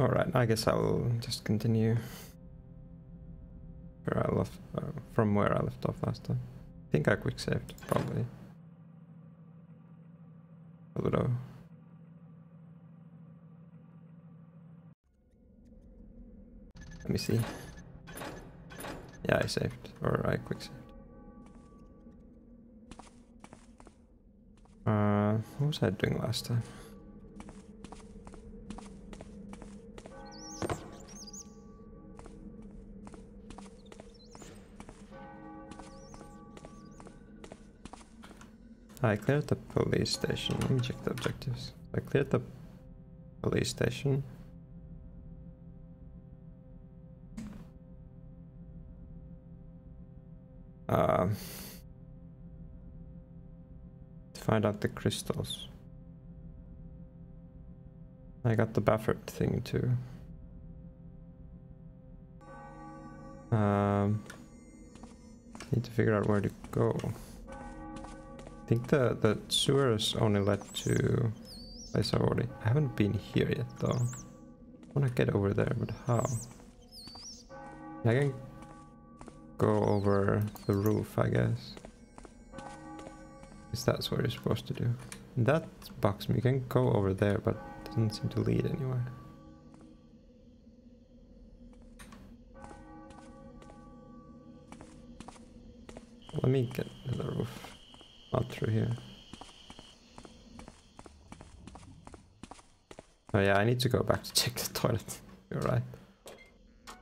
Alright, I guess I'll just continue where I left, uh, from where I left off last time. I think I quick saved, probably. Ludo. Let me see. Yeah, I saved, or I quick saved. Uh, what was I doing last time? I cleared the police station. Let me check the objectives. I cleared the police station. Um, to find out the crystals. I got the buffered thing too. Um, need to figure out where to go. I think the, the sewers only led to place already. I haven't been here yet though. I wanna get over there, but how? I can go over the roof, I guess. Is that's what you're supposed to do? That box me. You can go over there, but doesn't seem to lead anywhere. Let me get to the roof. Not through here. Oh yeah, I need to go back to check the toilet. You're right.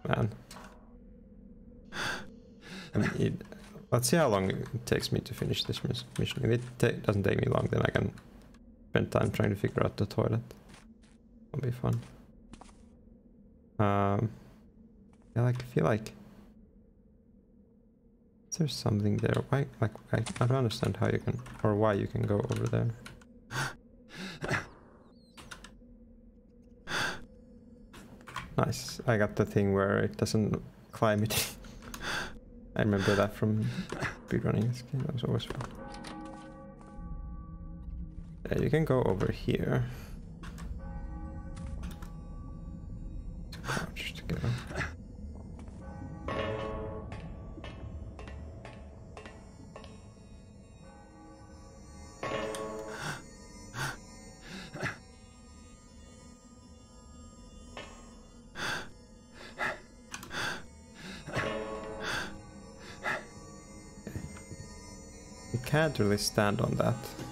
Man. I mean, it, let's see how long it takes me to finish this mission. If it doesn't take me long, then I can spend time trying to figure out the toilet. It'll be fun. Um, yeah, like, I feel like there's something there. Why, like, I, I don't understand how you can, or why you can go over there. Nice. I got the thing where it doesn't climb it. I remember that from speedrunning this game. That was always fun. Yeah, you can go over here. Can't really stand on that.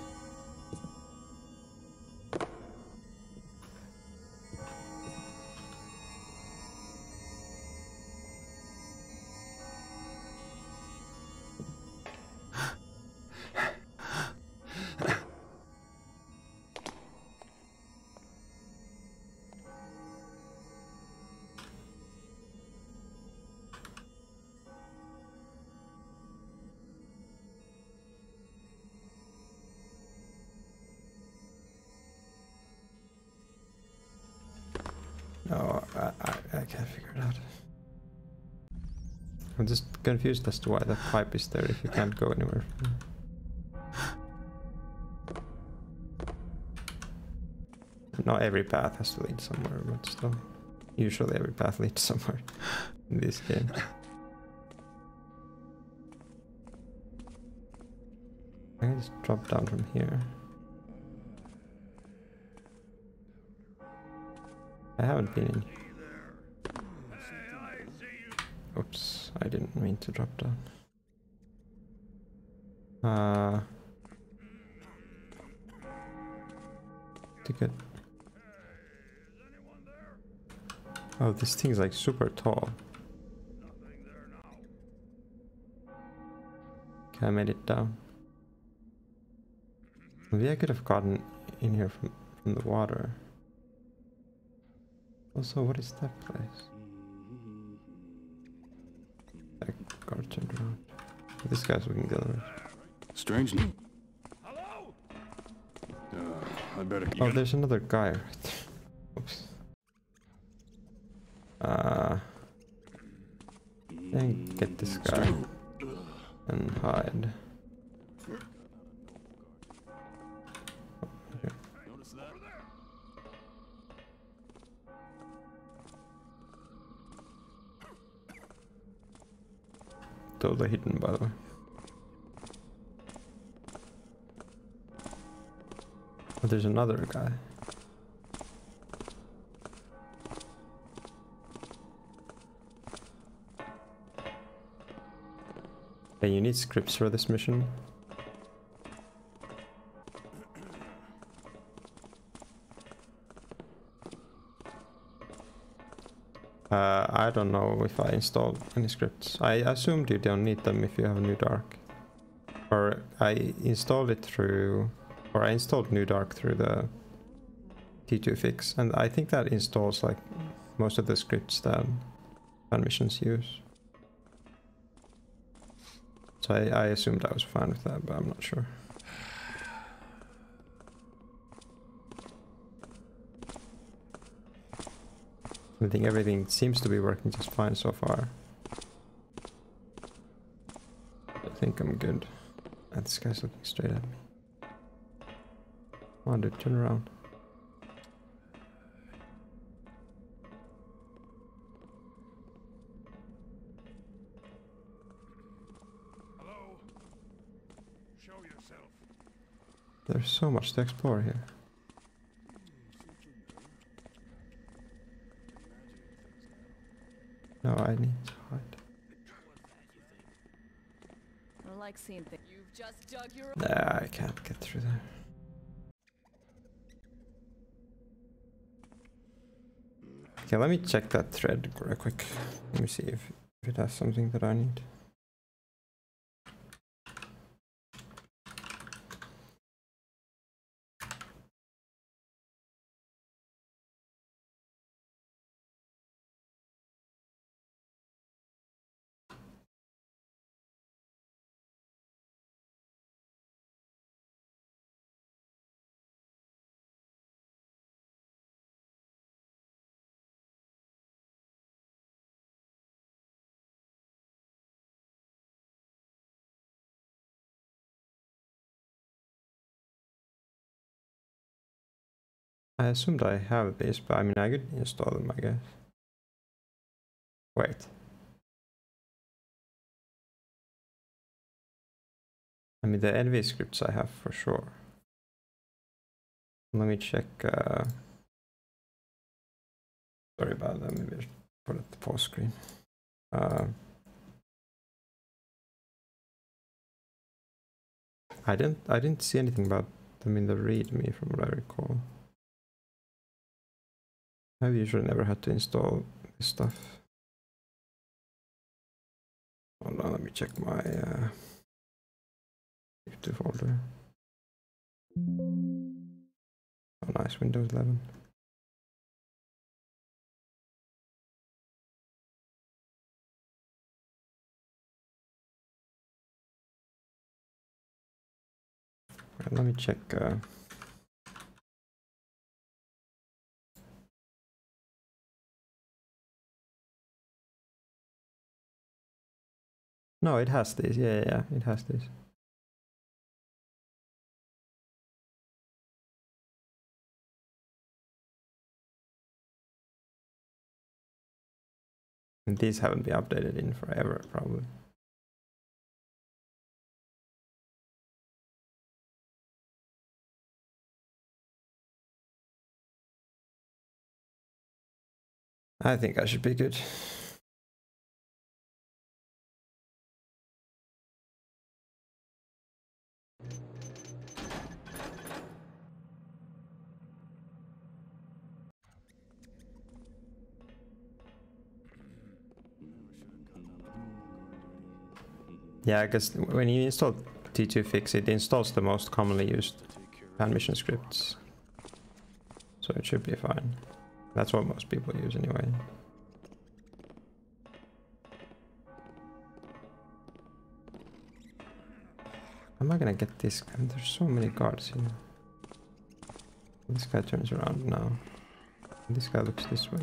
Confused as to why that pipe is there if you can't go anywhere. Not every path has to lead somewhere, but still. Usually every path leads somewhere in this game. I can just drop down from here. I haven't been in. Oops, I didn't mean to drop down. Uh, ticket. Oh, this thing's like super tall. Okay, I made it down. Maybe I could have gotten in here from, from the water. Also, what is that place? Got turned around. This guy's we can go with. Strange. n- Uh, I better Oh, there's another guy right there. Oops. Uh, then get this guy and hide. Another guy. Okay, you need scripts for this mission. Uh, I don't know if I installed any scripts. I assumed you don't need them if you have New Dark. Or I installed it through, or I installed New Dark through the T2 fix, and I think that installs like most of the scripts that fan missions use. So I, I assumed I was fine with that, but I'm not sure. I think everything seems to be working just fine so far. I think I'm good. Ah, this guy's looking straight at me. On, dude, turn around. Hello? Show yourself. There's so much to explore here. No, I need to hide. I like seeing things. You've just dug your Nah, I can't get through there. Okay, let me check that thread real quick. Let me see if, if it has something that I need. I assumed I have this, but I mean, I could install them, I guess. Wait. I mean, the NV scripts I have for sure. Let me check. Uh... Sorry about that. Maybe I put it pause screen. Uh... I didn't. I didn't see anything about them in the README, from what I recall. I've usually never had to install this stuff. Hold on, let me check my uh, folder. Oh, nice, Windows 11. Right, let me check. Uh, No, it has this. Yeah, yeah, yeah, it has this. And these haven't been updated in forever, probably. I think I should be good. Yeah, because when you install T2 Fix, it installs the most commonly used mission scripts. So it should be fine. That's what most people use anyway. Am I gonna get this guy? There's so many guards here. This guy turns around now. This guy looks this way.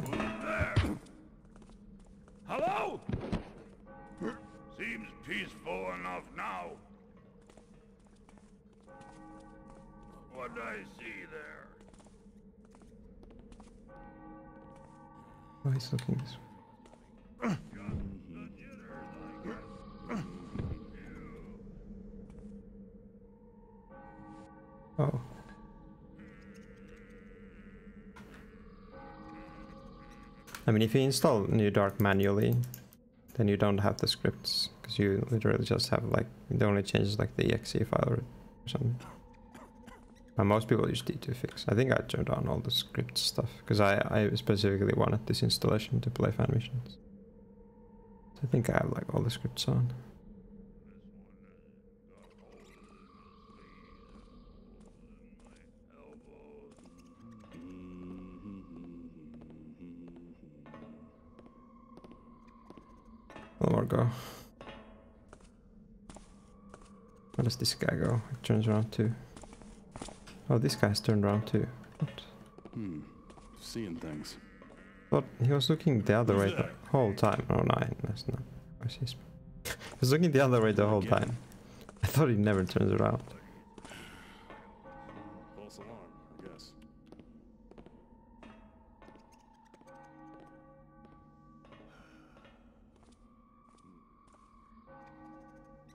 Peaceful enough now. What do I see there? Why is looking this way? oh. I mean, if you install New Dark manually, then you don't have the scripts because you literally just have like the only change is like the exe file or something. Most people use T2 fix. I think I turned on all the script stuff because I, I specifically wanted this installation to play fan missions. I think I have like all the scripts on. One more go. Where does this guy go? It turns around too. Oh, this guy's turned around too. What? Hmm. Seeing things. But he was looking the other Who's way the whole time. Oh, nine. That's not. Where's his? he was looking the other way the whole time. I thought he never turns around.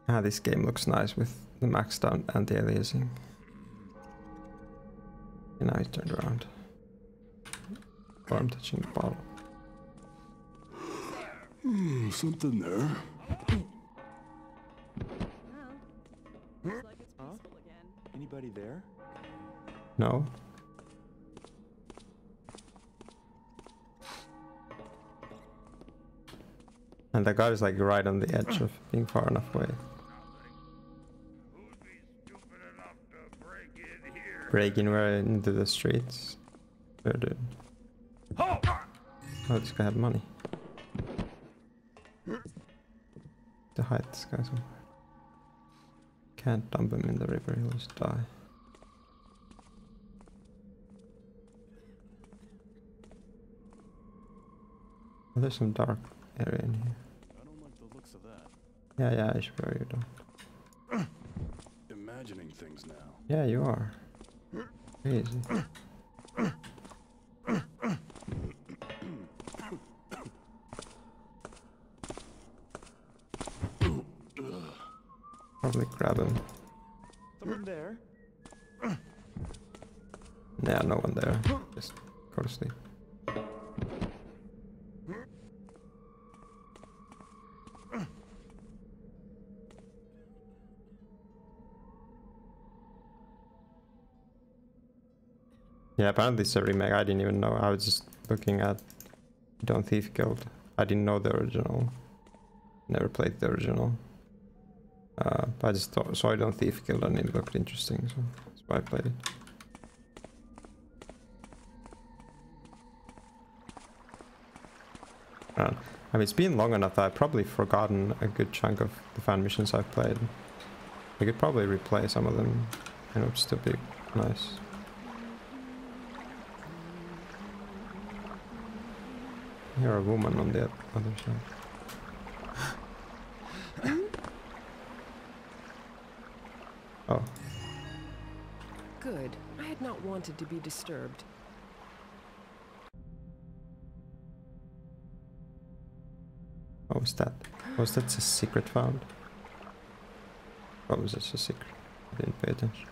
Ah, this game looks nice with the maxed out anti-aliasing. And now he turned around. Oh, I'm touching the bottle. Hmm, something there. Well, looks like it's peaceful again. Anybody there? No? And the guy is like right on the edge of being far enough away. Breaking right into the streets. Sure, dude. Oh! Oh, this guy had money. To hide this guy somewhere. Can't dump him in the river, he'll just die. Oh, there's some dark area in here. I don't like the looks of that. Yeah, yeah, I swear you don't. Imagining things now. Yeah, you are. Crazy. Probably grab him. Someone there? Yeah, no one there. Just go to sleep. Yeah, apparently it's a remake. I didn't even know. I was just looking at Don't Thief Guild. I didn't know the original. Never played the original. Uh, I just thought, saw it on Thief Guild and it looked interesting, so that's why I played it. Uh, I mean, it's been long enough that I've probably forgotten a good chunk of the fan missions I've played. I could probably replay some of them, and it would still be nice. You're a woman on the other side. Oh, Good. I had not wanted to be disturbed. what was that? Was that a secret found? What was it a secret? I didn't pay attention.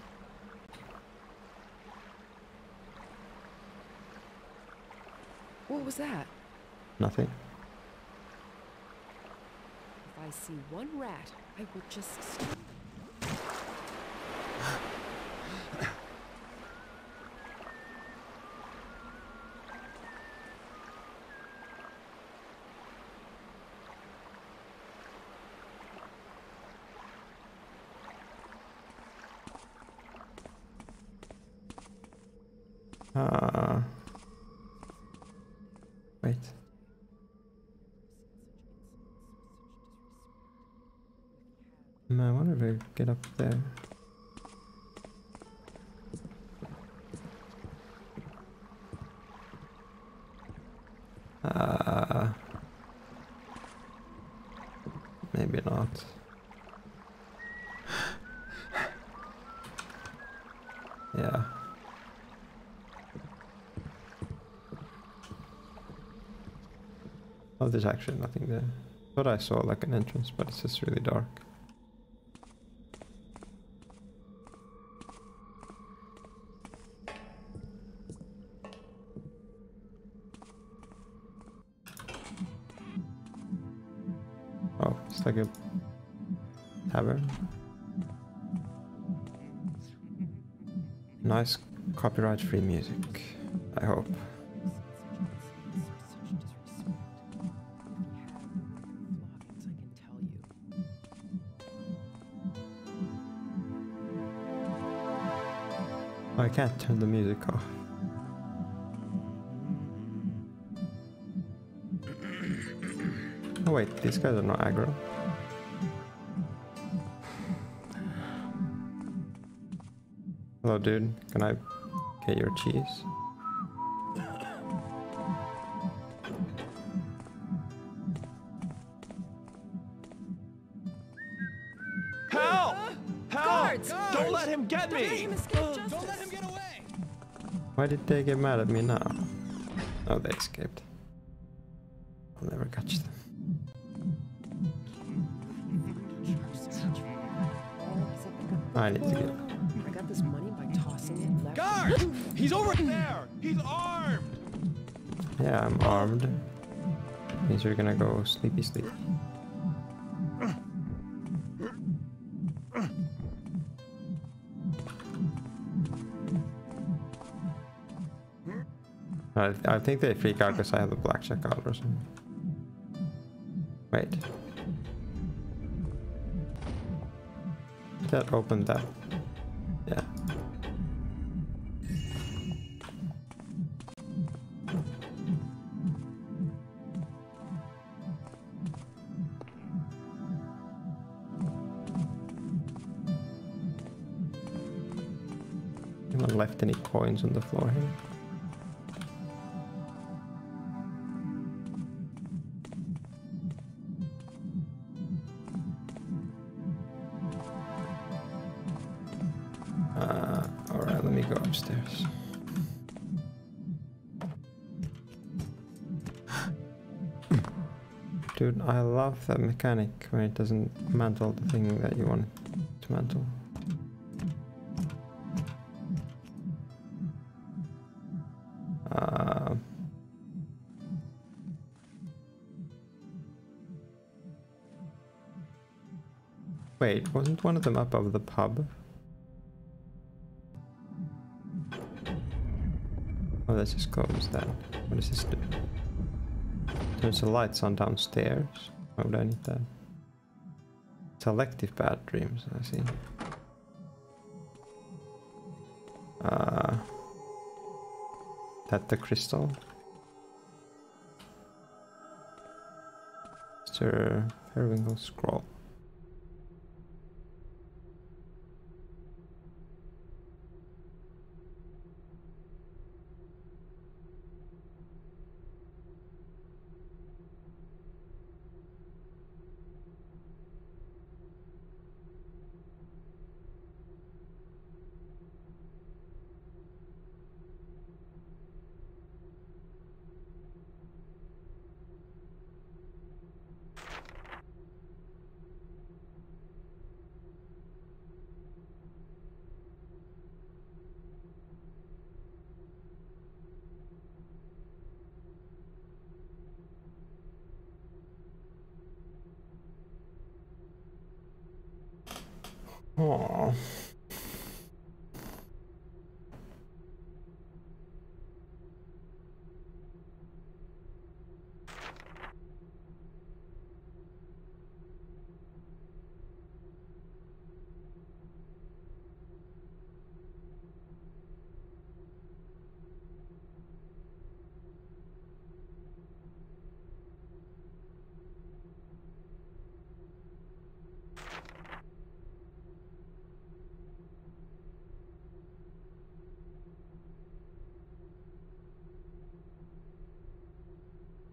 What was that? Nothing. If I see one rat, I will just. st- Uh, wait. I get up there. Uh, maybe not. Yeah. Oh, there's actually nothing there. Thought I saw like an entrance, but it's just really dark. Like a tavern. Nice copyright free music, I hope. I can't turn the music off. Oh wait, these guys are not aggro. Hello dude, can I get your cheese? Help! Help! Guards! Don't let him get Don't let me! him escape justice. Why did they get mad at me now? Oh, they escaped. You're gonna go sleepy sleepy. I, I think they freak out because I have a blackjack out or something. Wait. That opened that. Yeah. Left any coins on the floor here? Uh, alright, let me go upstairs. Dude, I love that mechanic when it doesn't mantle the thing that you want to mantle. Wait, wasn't one of them up over the pub? Oh, let's just close that. What does this do? Turns the lights on downstairs. Why would I need that? Selective bad dreams, I see. Uh, that the crystal? Mr. Periwinkle scroll.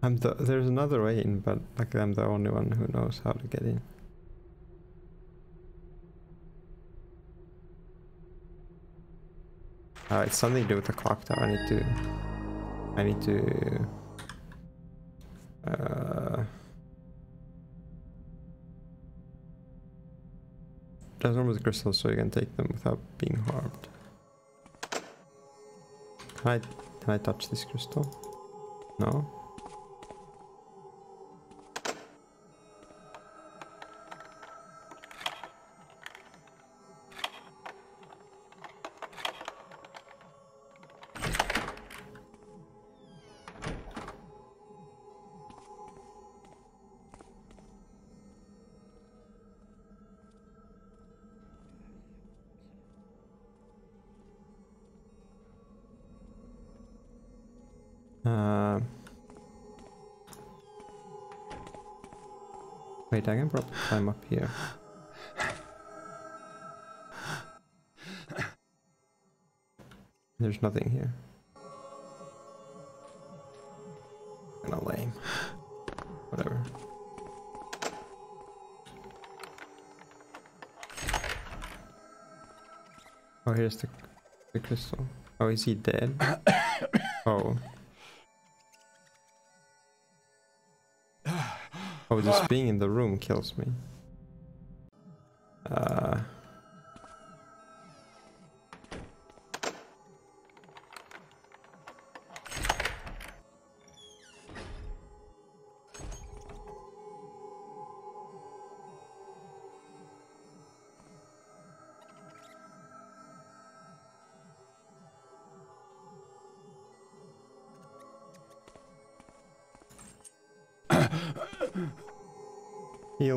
I'm the, there's another way in, but like I'm the only one who knows how to get in. Uh, it's something to do with the clock tower. I need to. I need to. Uh, transform with crystals so you can take them without being harmed. Can I? Can I touch this crystal? No. Wait, I can probably climb up here. There's nothing here. Kinda lame. Whatever. Oh, here's the, the crystal. Oh, is he dead? oh. Oh, just being in the room kills me. Uh.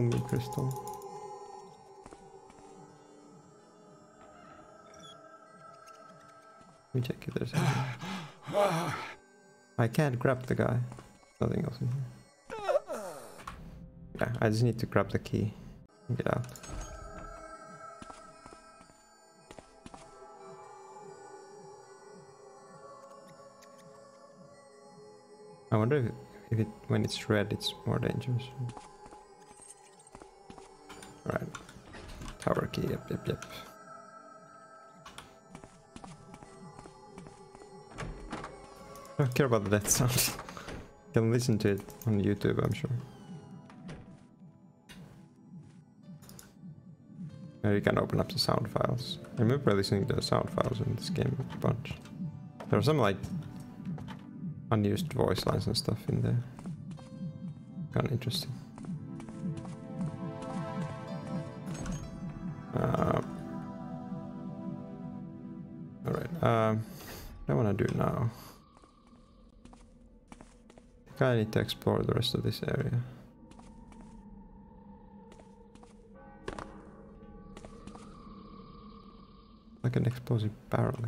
Me, Crystal. Let me check if there's anything. I can't grab the guy. Nothing else in here. Yeah, I just need to grab the key and get out. I wonder if, if it when it's red it's more dangerous. Right. Tower key, yep, yep, yep. I don't care about that sound. you can listen to it on YouTube, I'm sure. Now you can open up the sound files. I remember listening to the sound files in this game a bunch. There are some like unused voice lines and stuff in there. Kind of interesting. Um, I want to do now. I I need to explore the rest of this area. Like an explosive barrel.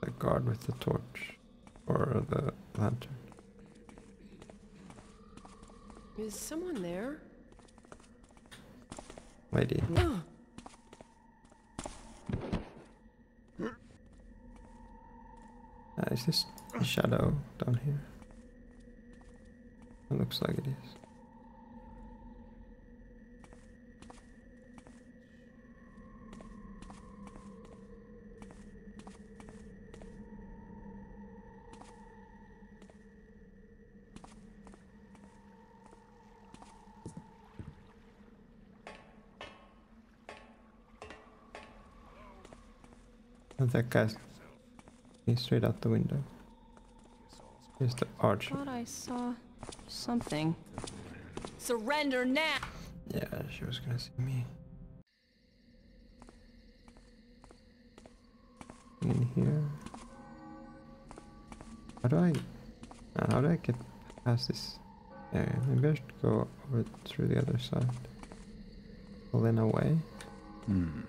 The guard with the torch or the lantern. Is someone there? Lady. Uh, is this a shadow down here? It looks like it is. That guy's he's straight out the window. Here's the archer. thought I saw something. Surrender now! Yeah, she was gonna see me. In here. How do I? uh, How do I get past this area? Maybe I should go over through the other side. Pull in away. Hmm.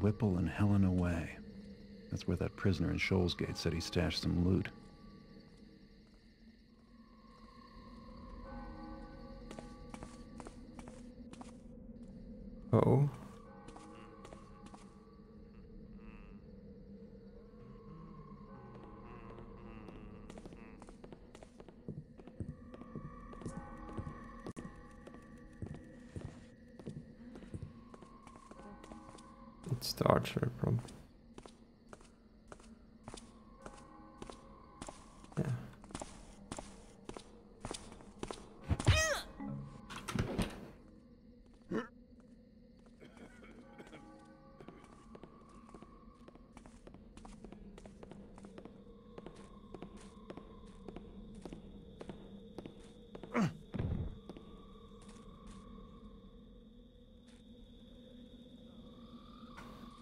Whipple and Helen away. That's where that prisoner in Shoalsgate said he stashed some loot.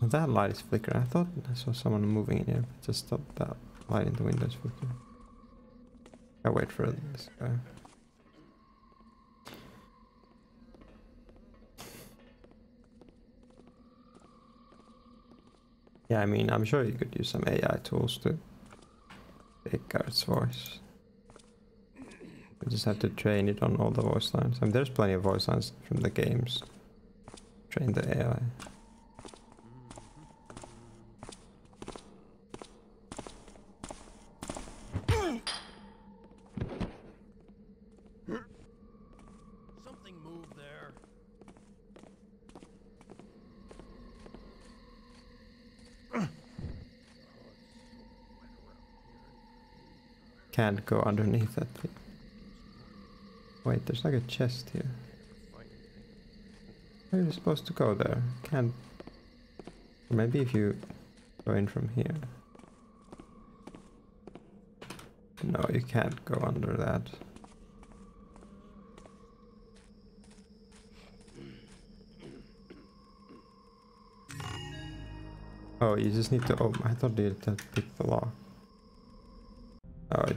That light is flickering. I thought I saw someone moving in here, but just thought that light in the window is flickering. I wait for this guy. Yeah, I mean, I'm sure you could use some AI tools to out its voice. You just have to train it on all the voice lines. I mean, there's plenty of voice lines from the games. Train the AI. Something moved there. Can't go underneath that thing. Wait, there's like a chest here. How are you supposed to go there? Can't. Maybe if you go in from here. No, you can't go under that. Oh, you just need to open. I thought you had to pick the lock.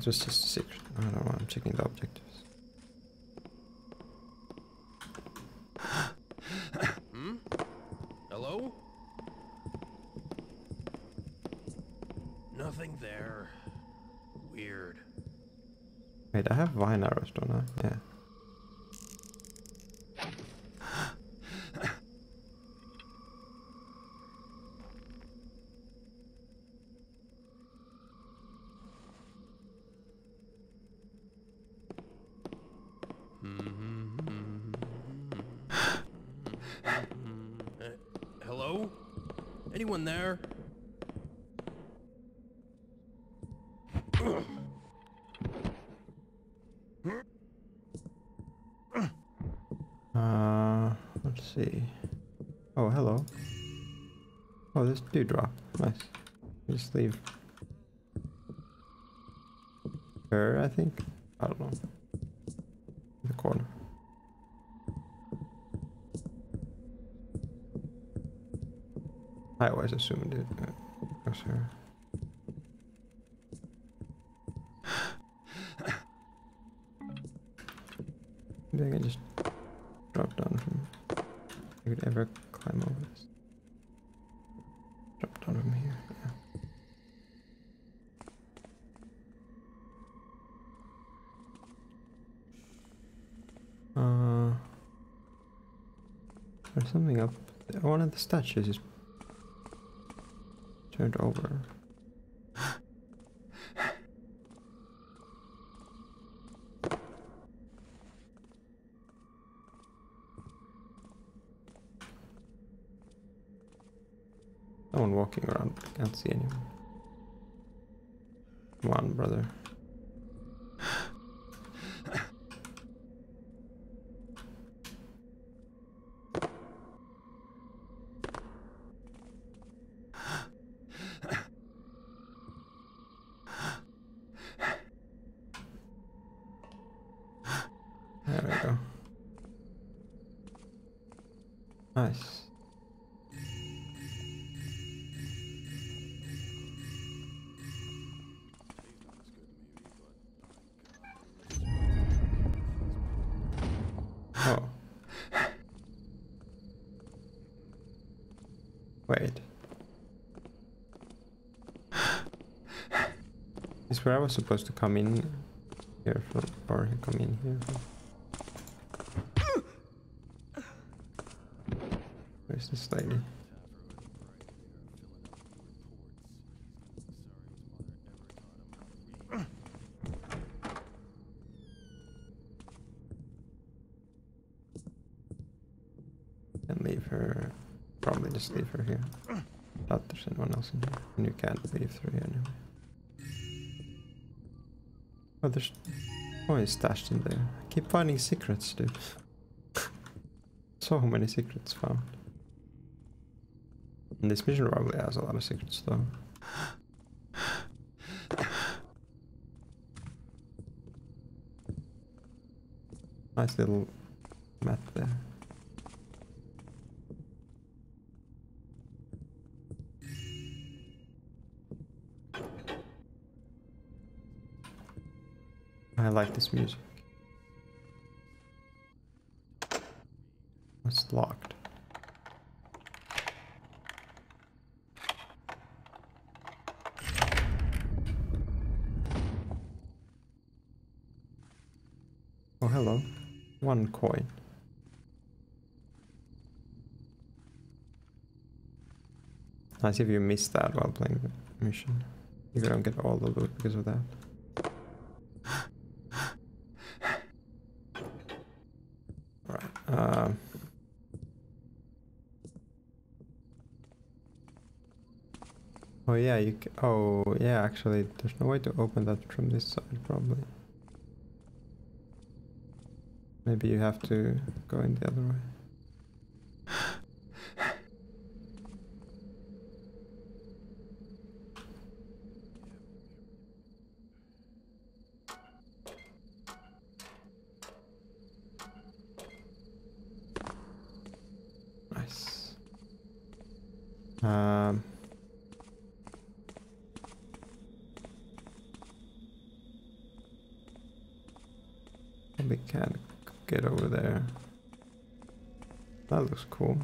It was just a secret. I don't know. why I'm checking the objectives. Hmm? Hello? Nothing there. Weird. Wait, I have vine arrows, don't I? Yeah. Uh, hello? Anyone there? Uh, let's see. Oh, hello. This dewdrop. Nice. Just leave her, I think. I don't know. The corner. I always assumed it uh, was her. Maybe I can just drop down from. I could ever climb over this. Drop down from here. Yeah. Uh, there's something up. There. One of the statues is turned over. No one walking around. Can't see anyone. Where I was supposed to come in here from, or come in here? Where's this lady? And leave her. Probably just leave her here. Doubt there's anyone else in here. And you can't leave through here anyway. Oh, there's. Oh, it's stashed in there. I keep finding secrets, dude. so many secrets found. And this mission probably has a lot of secrets, though. Nice little music? It's locked. Oh, hello. One coin. Nice if you miss that while playing the mission. You don't get all the loot because of that. Oh yeah, you oh yeah, actually there's no way to open that from this side probably. Maybe you have to go in the other way. Nice. Um, probably can't get over there. That looks cool.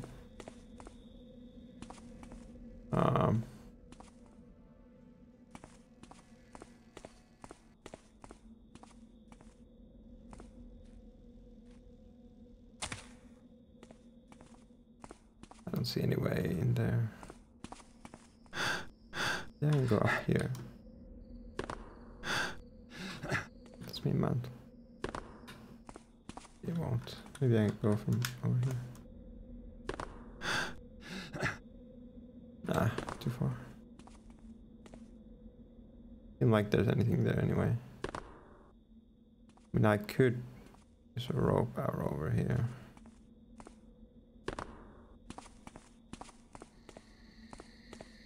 Um, I don't see any way in there. Yeah, I can go up here. That's me, man. It won't. Maybe I can go from over here. Nah, too far. Seem like there's anything there anyway. I mean, I could use a rope arrow over here.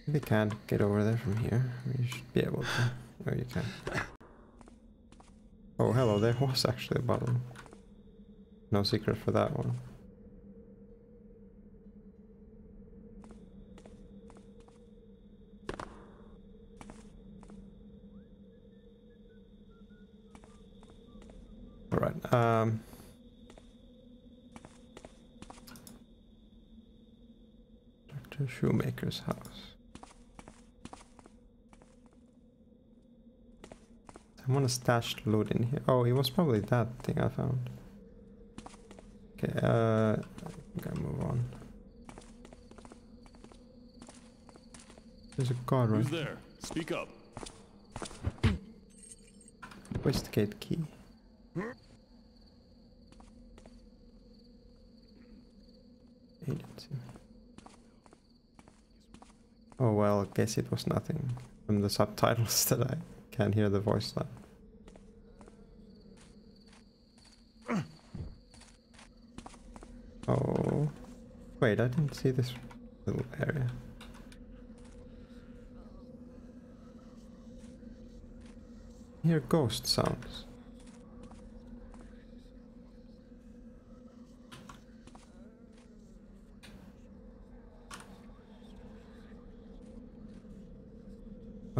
Maybe can't get over there from here. You should be able to. Oh, you can. Oh, hello, there was actually a bottle. No secret for that one. Alright, um... Dr. House. I want to stash loot in here. Oh, it was probably that thing I found. Okay, uh, I think I move on. There's a guard right Who's there? Speak up. Westgate key. Agency. Oh well, guess it was nothing. From the subtitles that I can't hear the voice line. Oh, wait, I didn't see this little area. Hear ghost sounds.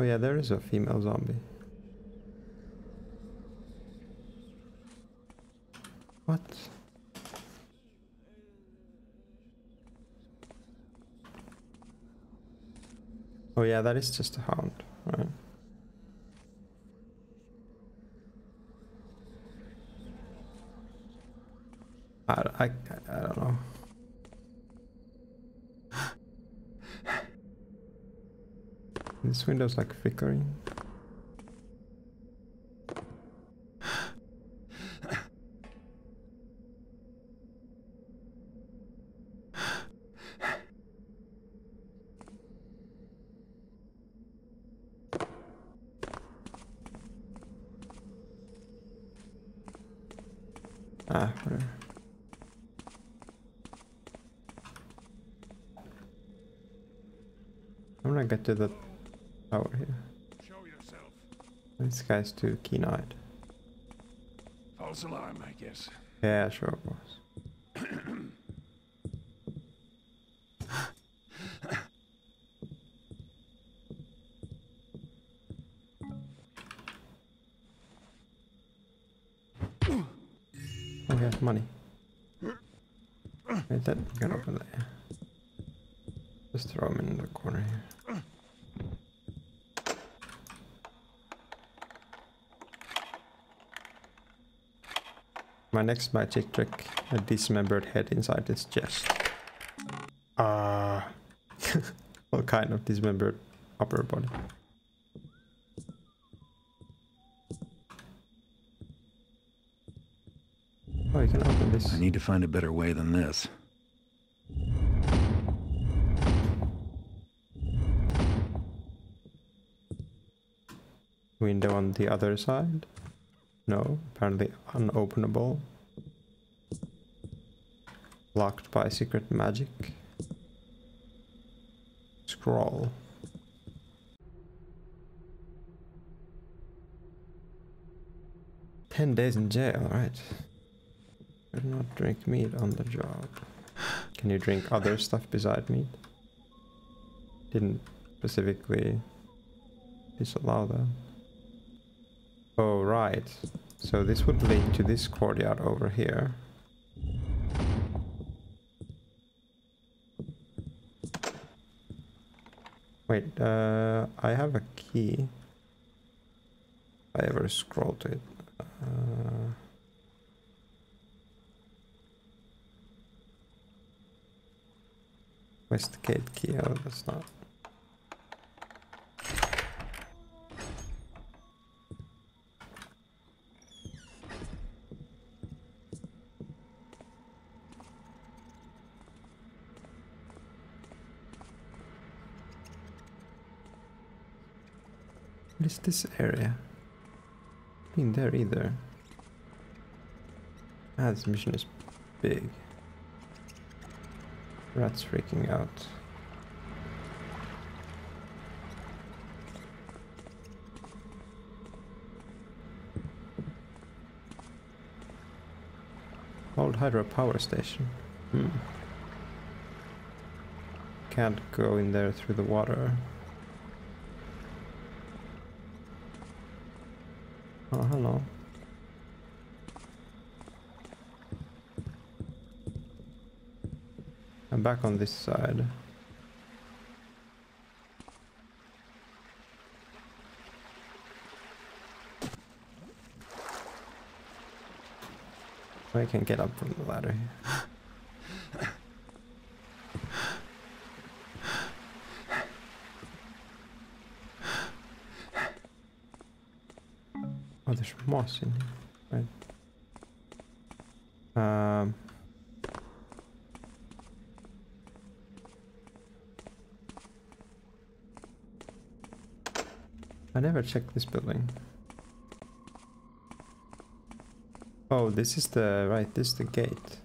Oh yeah, there is a female zombie. What? Oh yeah, that is just a hound, right? I, I, I don't know. Window's like flickering. Ah. I'm gonna get to the tower here. Show yourself. This guy's too keen-eyed. False alarm, I guess. Yeah, sure next magic trick, a dismembered head inside its chest. Ah. what kind of dismembered upper body. Oh, you can open this. I need to find a better way than this. Window on the other side? No, apparently unopenable. Locked by secret magic. Scroll. Ten days in jail, right. Do not drink meat on the job. Can you drink other stuff beside meat? Didn't specifically disallow that. Oh, right. So this would lead to this courtyard over here. Wait, uh, I have a key. I ever scroll to it. Uh, Westgate key, oh that's not. This area? Been there either. Ah, this mission is big. Rats freaking out. Old hydro power station. Hmm. Can't go in there through the water. Oh, hello. I'm back on this side. I can get up from the ladder here. Oh, there's in here. Right. Um. I never checked this building. Oh, this is the right. This is the gate.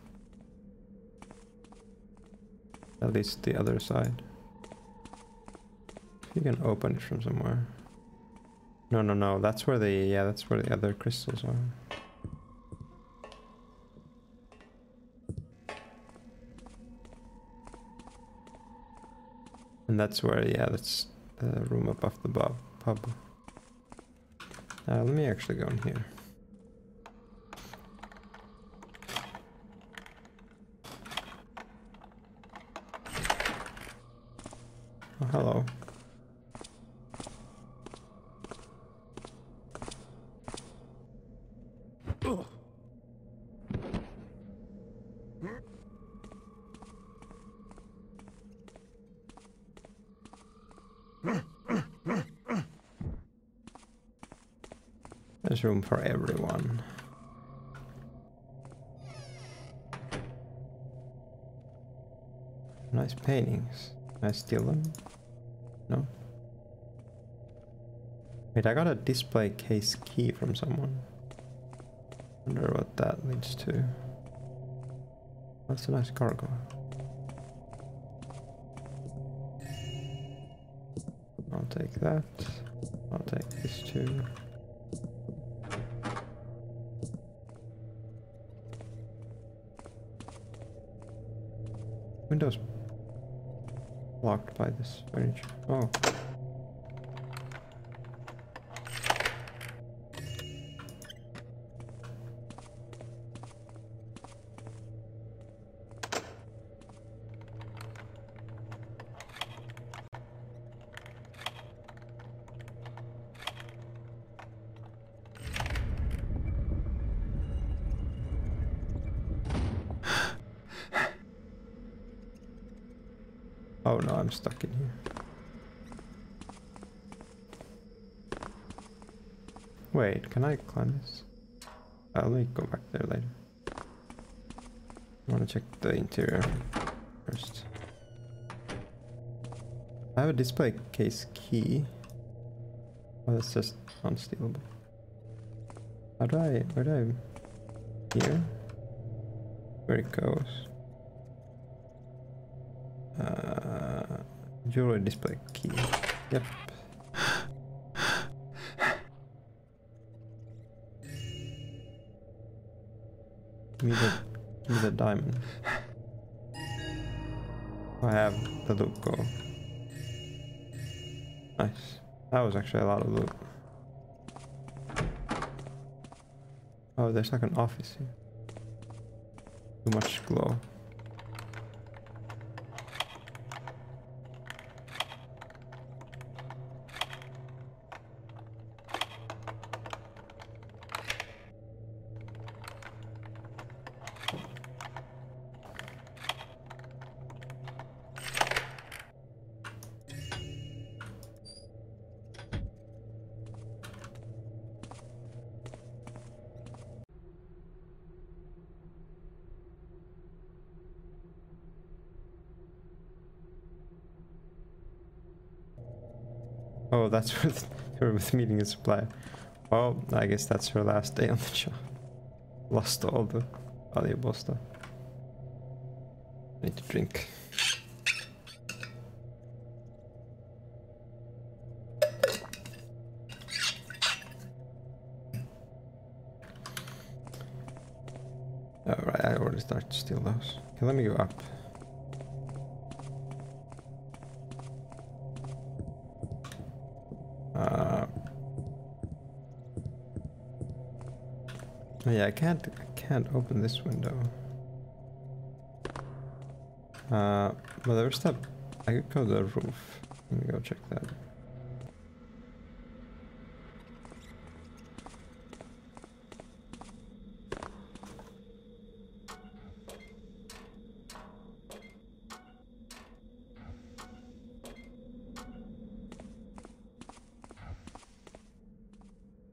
At least the other side. You can open it from somewhere. No, no, no. That's where the yeah. That's where the other crystals are. And that's where yeah. That's the room above the pub. Uh, let me actually go in here. Oh, hello. There's room for everyone. Nice paintings. Can I steal them? No? Wait, I got a display case key from someone. Wonder what that leads to. That's a nice cargo. I'll take that. Oh climb this? Let me go back there later. I want to check the interior first. I have a display case key. Oh, that's just unstealable. How do I, where do I, here? Where it goes? Uh, jewelry display key. Yep. Go. Nice. That was actually a lot of loot. Oh, there's like an office here. Too much glow. Oh, that's the, where the meeting is supplier. Well, I guess that's her last day on the job. Lost all the valuable stuff. Need to drink. Alright, I already started to steal those. Okay, let me go up. Yeah, I can't. I can't open this window. Uh, well, there's that. I could go to the roof. Let me go check that.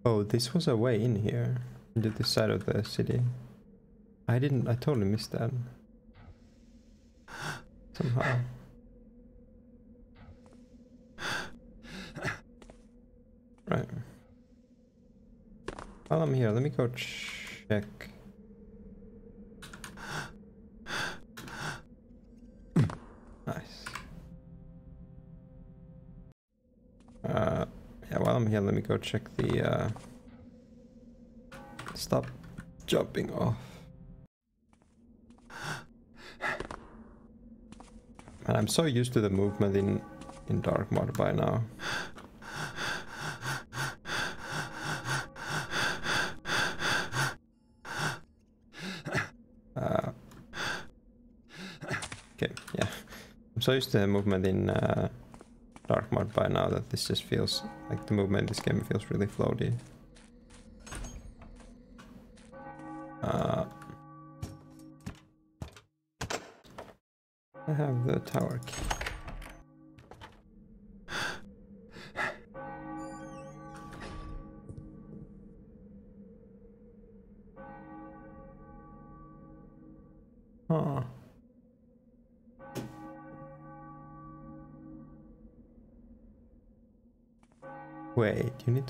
Oh, this was a way in here, into this side of the city. I didn't, I totally missed that. Somehow. Right. While I'm here, let me go check. Nice. Uh, yeah, while I'm here, let me go check the, uh... Stop jumping off. And I'm so used to the movement in, in Dark Mod by now. Uh, okay, yeah. I'm so used to the movement in uh, Dark Mod by now that this just feels like the movement in this game feels really floaty.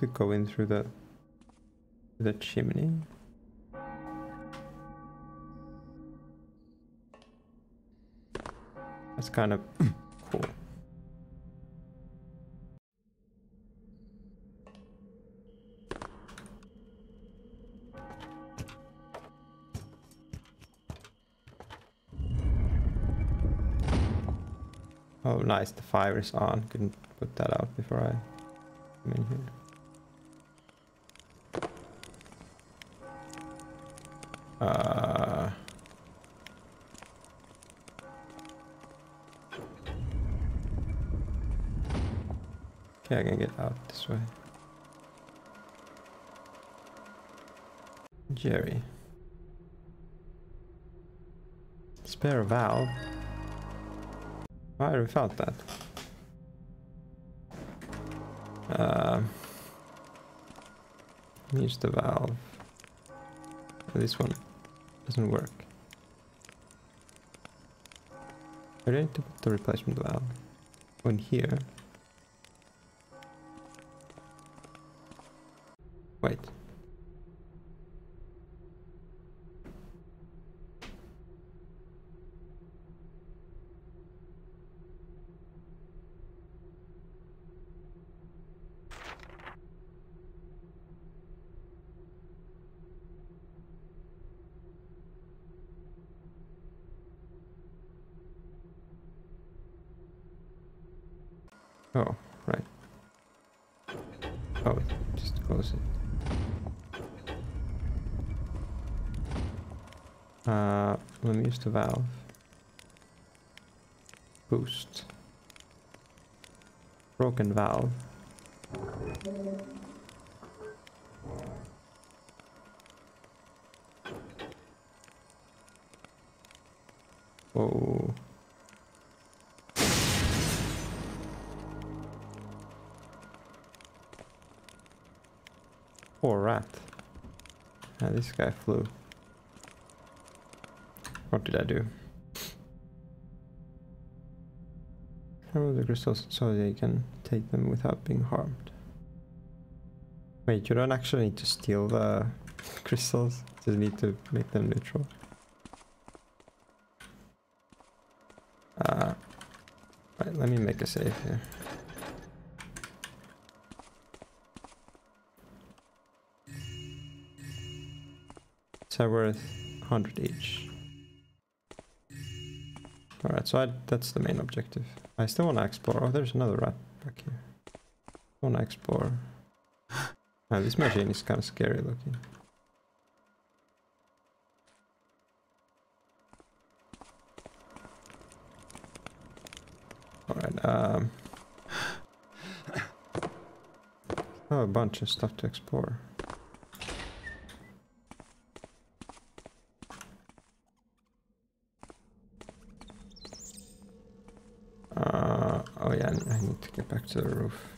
To go in through the the chimney. That's kind of cool. Oh, nice. The fire is on. Couldn't put that out before I come in here. Uh, okay, I can get out this way. Jerry. Spare valve. Already found that. Use the valve. This one doesn't work. I need to put the replacement valve on here. Wait. Oh, right. Oh, just close it. Uh, let me use the valve. Boost. Broken valve. This guy flew. What did I do? Remove the crystals so they can take them without being harmed. Wait, you don't actually need to steal the crystals, just need to make them neutral. Uh, right, let me make a save here. So worth 100 each. Alright, so I, that's the main objective. I still want to explore. Oh, there's another rat back here. I want to explore. Ah, this machine is kind of scary looking. Alright, um... Oh, a bunch of stuff to explore. Uh, oh yeah, I need to get back to the roof.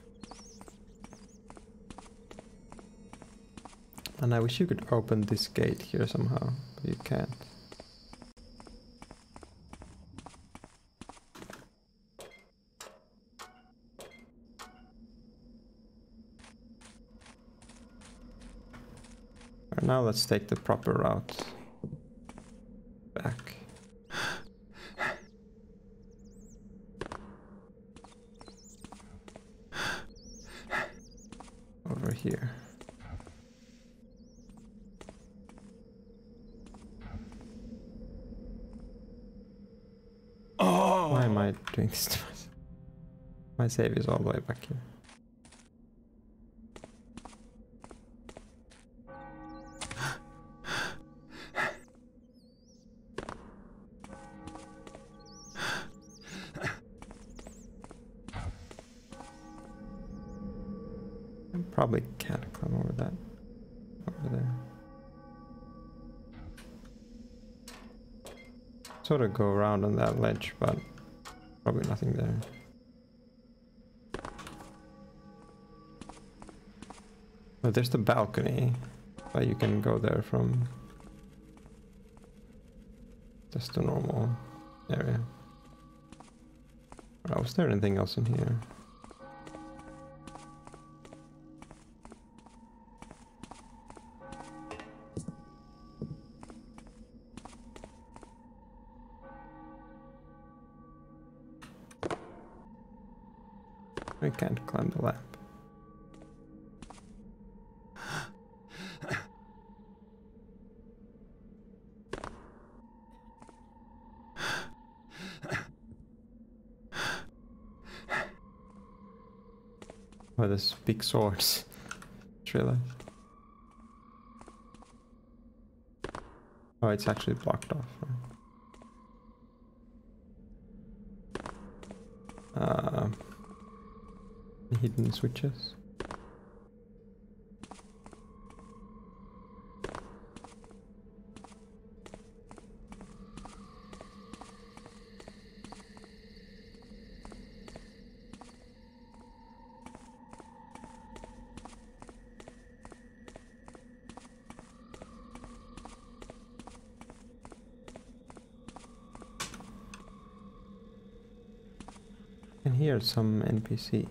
Oh, and I wish you could open this gate here somehow, but you can't. Now let's take the proper route back. Over here. Oh! Why am I doing this to myself? My save is all the way back here. Probably can't climb over that. Over there. Sort of go around on that ledge, but probably nothing there. But there's the balcony, but you can go there from just the normal area. Or was there anything else in here? I can't climb the lamp. Oh, there's big swords. Realized. Oh, it's actually blocked off. Uh, hidden switches. Hear some NPC.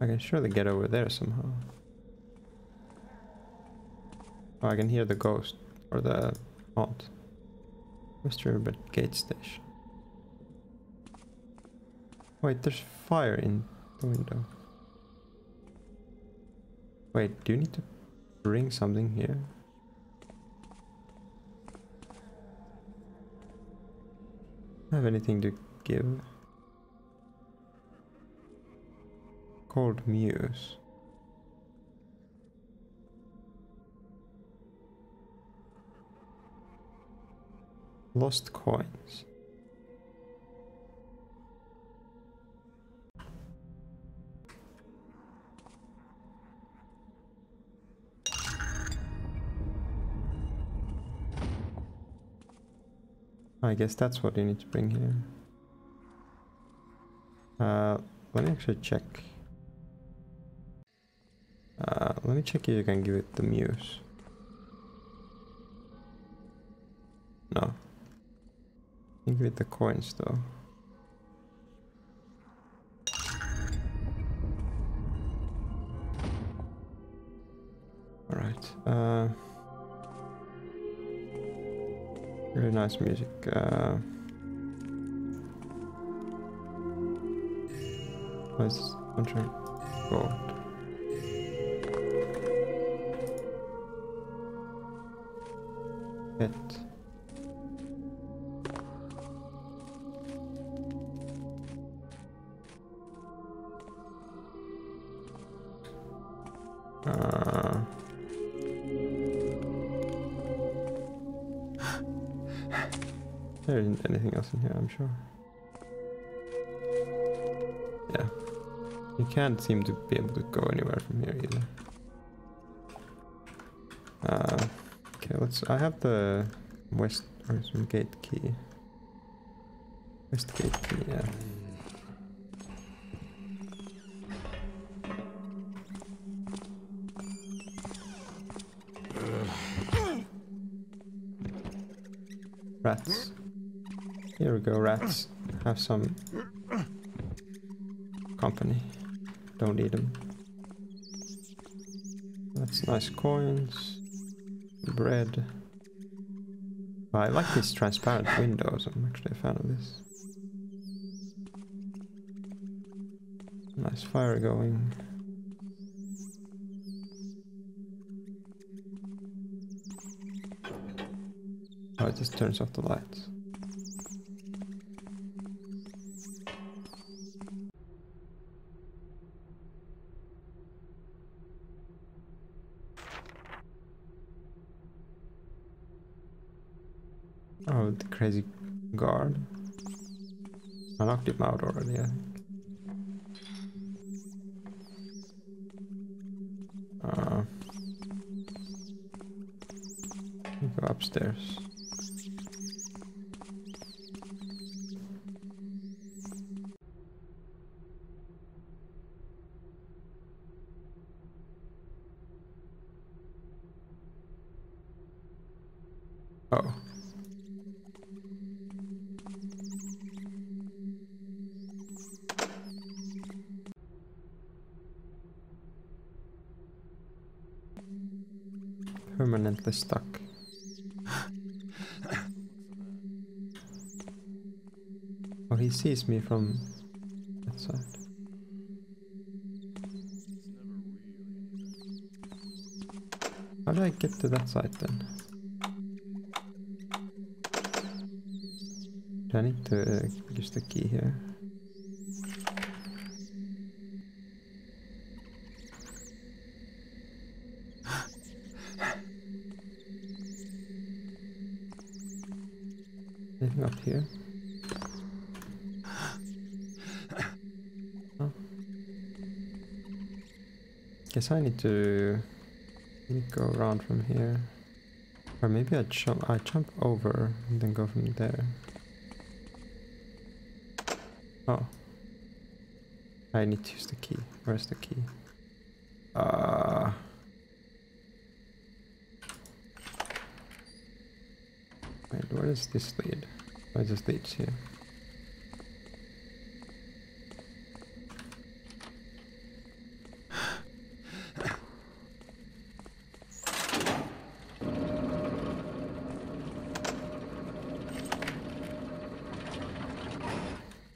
I can surely get over there somehow. Oh, I can hear the ghost or the haunt. Mr. River Gate Station. Wait, there's fire in the window. Wait, do you need to bring something here? I have anything to give? Cold Muse. Lost coins. I guess that's what you need to bring here. Uh, let me actually check. Uh, let me check if you can give it the muse. No. Give it the coins though. Alright. Uh, very nice music. Uh, this? Country gold. Hit. Uh, there isn't anything else in here, I'm sure. Can't seem to be able to go anywhere from here either. Uh, okay, let's. I have the west some gate key. West gate key, yeah. Rats. Here we go, rats. Have some company. Don't eat them. That's nice coins. Bread. I like these transparent windows. I'm actually a fan of this. Nice fire going. Oh, it just turns off the lights. Crazy guard. I knocked him out already, I think. Uh, go upstairs. Stuck. Oh, he sees me from that side. How do I get to that side then? Do I need to uh, use the key here? I need to go around from here. Or maybe I jump I jump over and then go from there. Oh. I need to use the key. Where's the key? Uh Wait, where does this lead? Oh, it just leads here.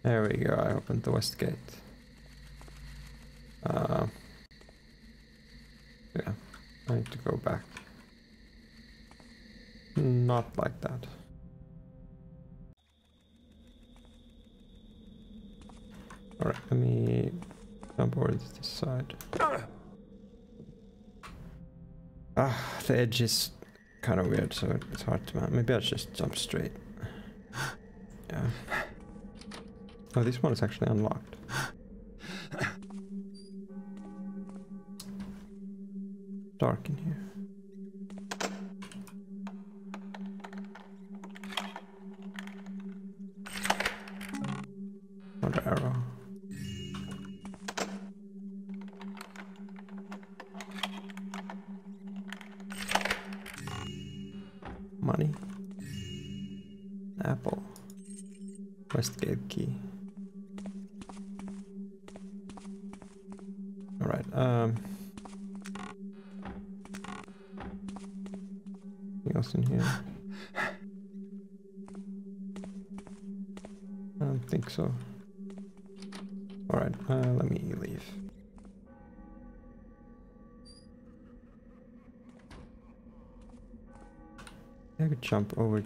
There we opened the west gate. Uh, yeah, I need to go back. Not like that. Alright, let me jump over to this side. Ah, the edge is kind of weird, so it's hard to man. Maybe I'll just jump straight. Yeah. Oh, this one is actually unlocked. Dark in here.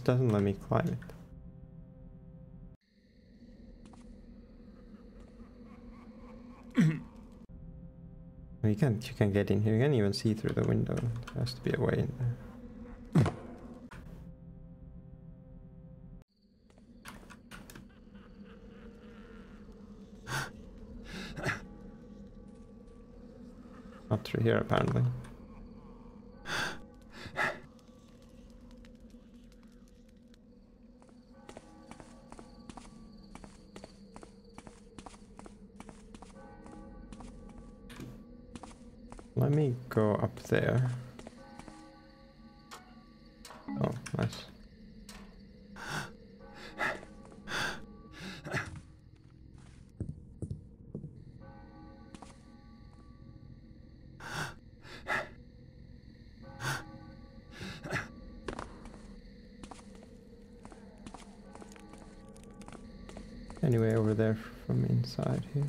This doesn't let me climb it. you can't you can't get in here. You can't even see through the window. There has to be a way in there. Not through here apparently. There. Oh, nice. Anyway, over there from inside here.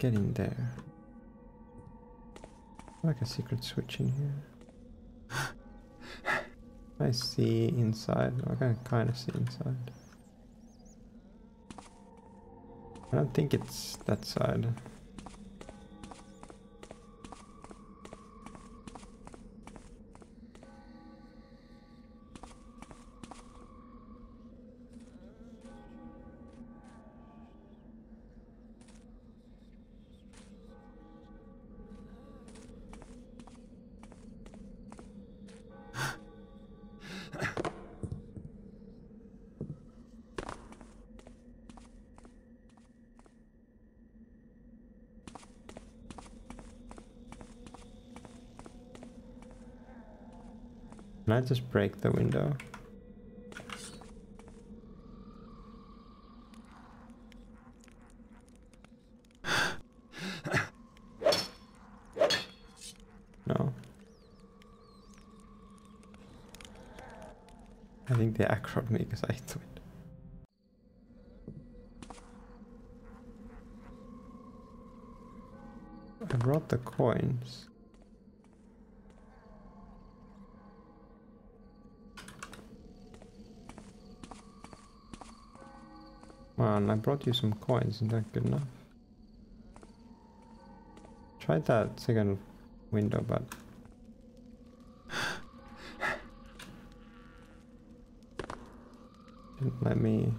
Do I get in there? Like a secret switch in here. I see inside. I can kind of see inside. I don't think it's that side. I just break the window? No. I think they aggroed me because I hit window. I brought the coins. I brought you some coins, isn't that good enough? Tried that second window, but didn't let me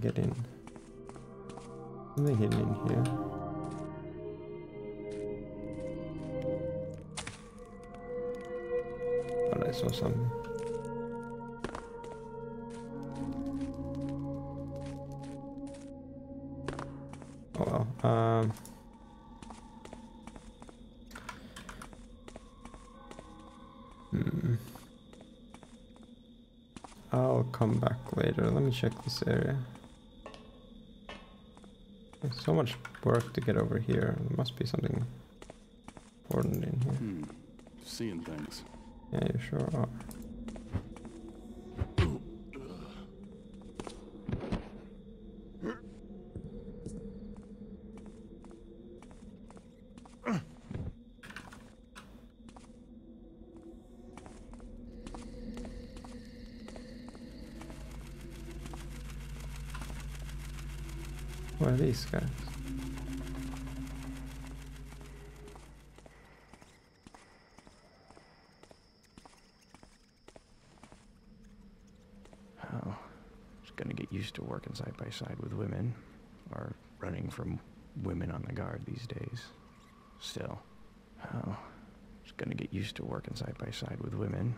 get in. Something hidden in here. Check this area. There's so much work to get over here. There must be something important in here. Hmm. Seeing things. Yeah, you sure are. These guys? Oh, just gonna get used to working side by side with women, or running from women on the guard these days. Still, oh, just gonna get used to working side by side with women,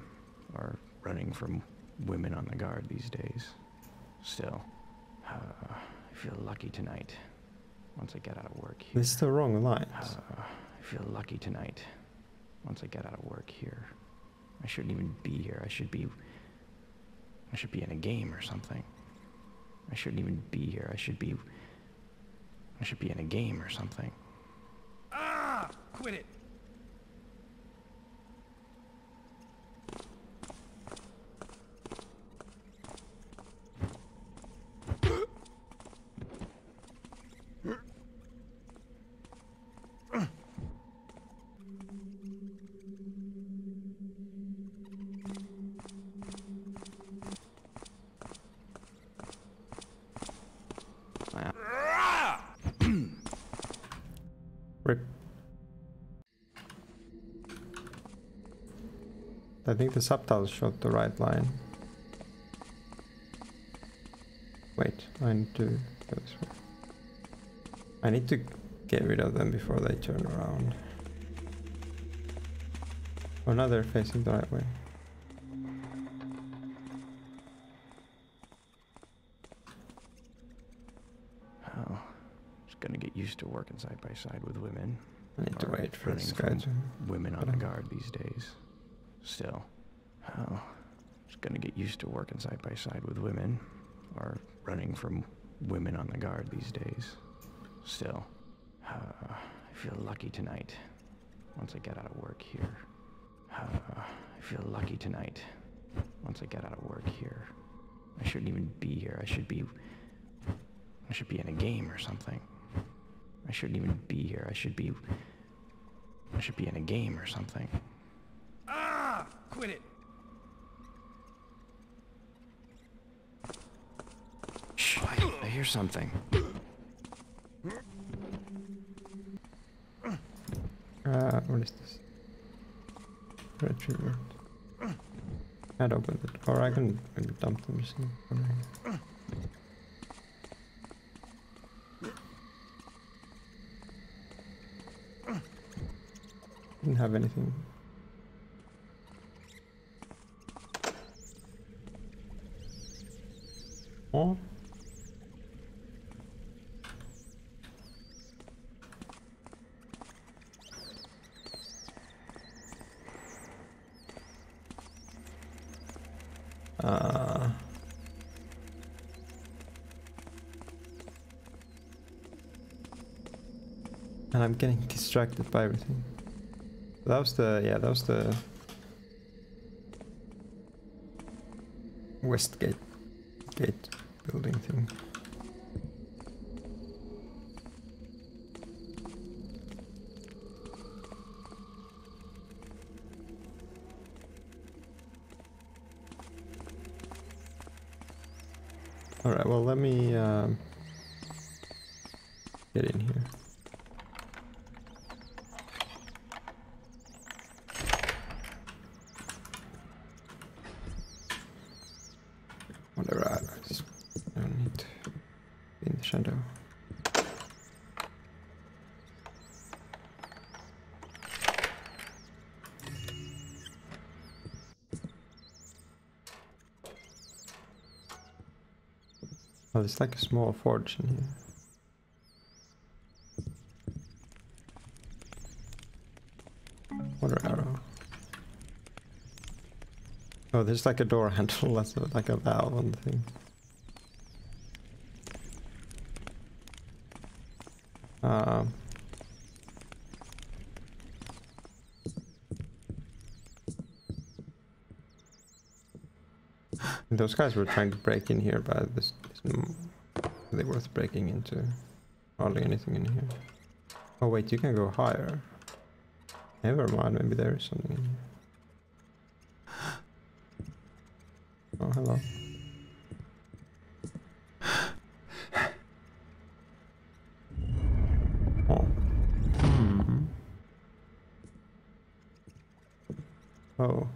or running from women on the guard these days. Still, uh, I feel lucky tonight. Once I get out of work here. This is the wrong lines. Uh, I feel lucky tonight. Once I get out of work here. I shouldn't even be here. I should be. I should be in a game or something. I shouldn't even be here. I should be. I should be in a game or something. Ah! Quit it! I think the subtitles showed the right line. Wait, I need to go this way. I need to get rid of them before they turn around. Oh, now they're facing the right way. Oh, just gonna get used to working side by side with women. I need to wait for this guy to... women on the guard these days. Still, oh, just gonna get used to working side by side with women, or running from women on the guard these days. Still, uh, I feel lucky tonight. Once I get out of work here, uh, I feel lucky tonight. Once I get out of work here, I shouldn't even be here. I should be. I should be in a game or something. I shouldn't even be here. I should be. I should be in a game or something. Ah! Quit it! Shh, I, I hear something. Uh, what is this? Retriever. Can't open it. Or I can maybe dump the here. Didn't have anything. Oh. Uh, and I'm getting distracted by everything. That was the yeah, that was the Westgate gate building thing. Alright, well let me um, get in here. Whatever, I I just don't need to be in the shadow. Oh, there's like a small in here. Water arrow. Oh, there's like a door handle, that's like a valve on the thing. Um, those guys were trying to break in here, by this really worth breaking into. Hardly anything in here. Oh wait, you can go higher. Never mind, maybe there is something in here. Oh, hello. Oh. Hmm. Oh.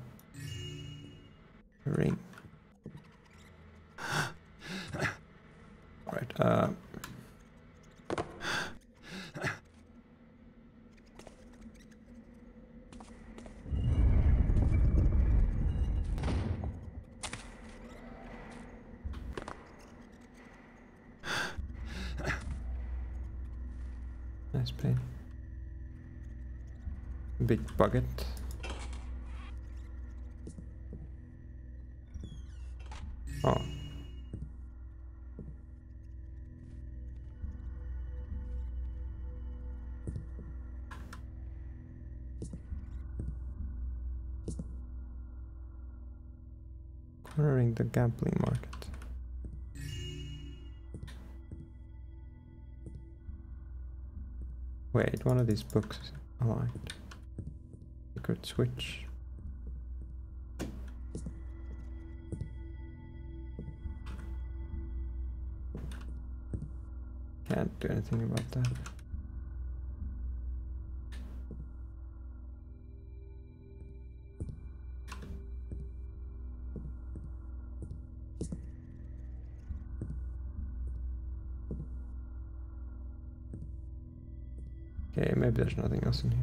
Ring. Alright, uh... the gambling market. Wait, one of these books is aligned. Secret switch. Can't do anything about that. There's nothing else in here.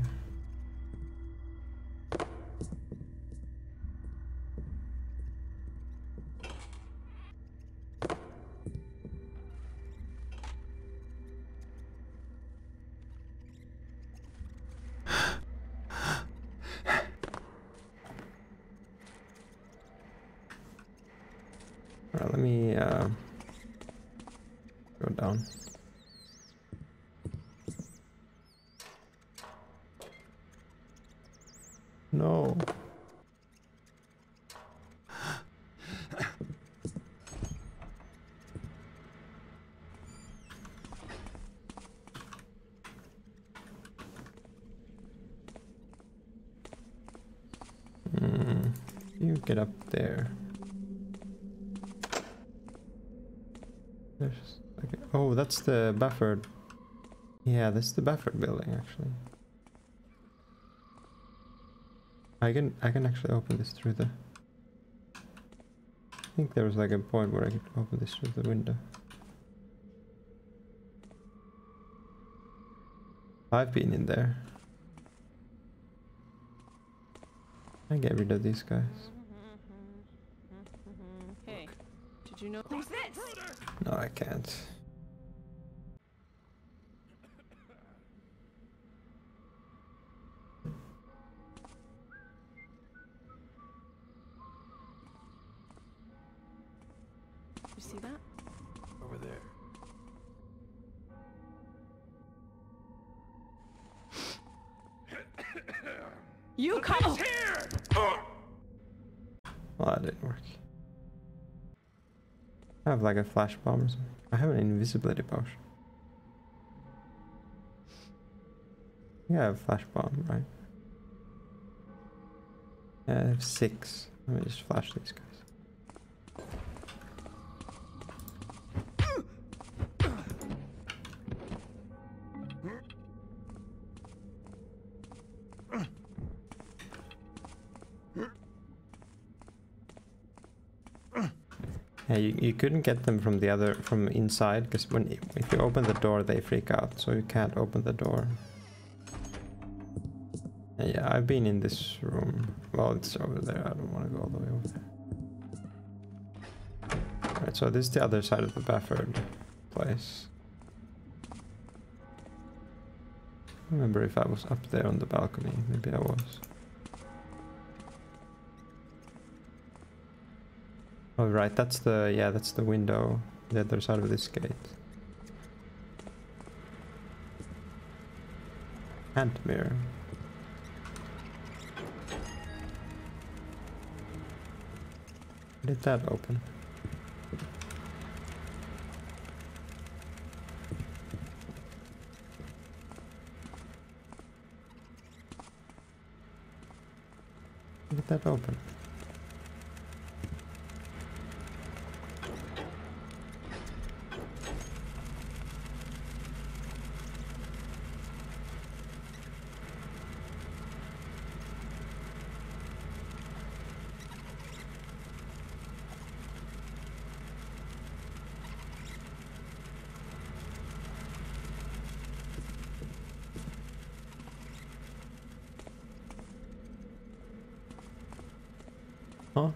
Alright, let me uh, go down. No. Hmm. You get up there. There's a- oh, that's the Bafford. Yeah, that's the Bafford building actually. I can I can actually open this through the. I think there was like a point where I could open this through the window. I've been in there. I get rid of these guys. Hey, did you know? Who's this? No, I can't. Like a flash bomb or something. I have an invisibility potion. Yeah, I have a flash bomb, right? Yeah, I have six. Let me just flash these guys. You, couldn't get them from the other from inside because when if you open the door they freak out, so you can't open the door. Yeah, yeah, I've been in this room. Well, it's over there. I don't want to go all the way over there. Alright, so this is the other side of the Bafford place. I remember if I was up there on the balcony. Maybe I was. Oh right, that's the yeah, that's the window, the other side of this gate. Hand mirror. Did that open? Did that open? Huh?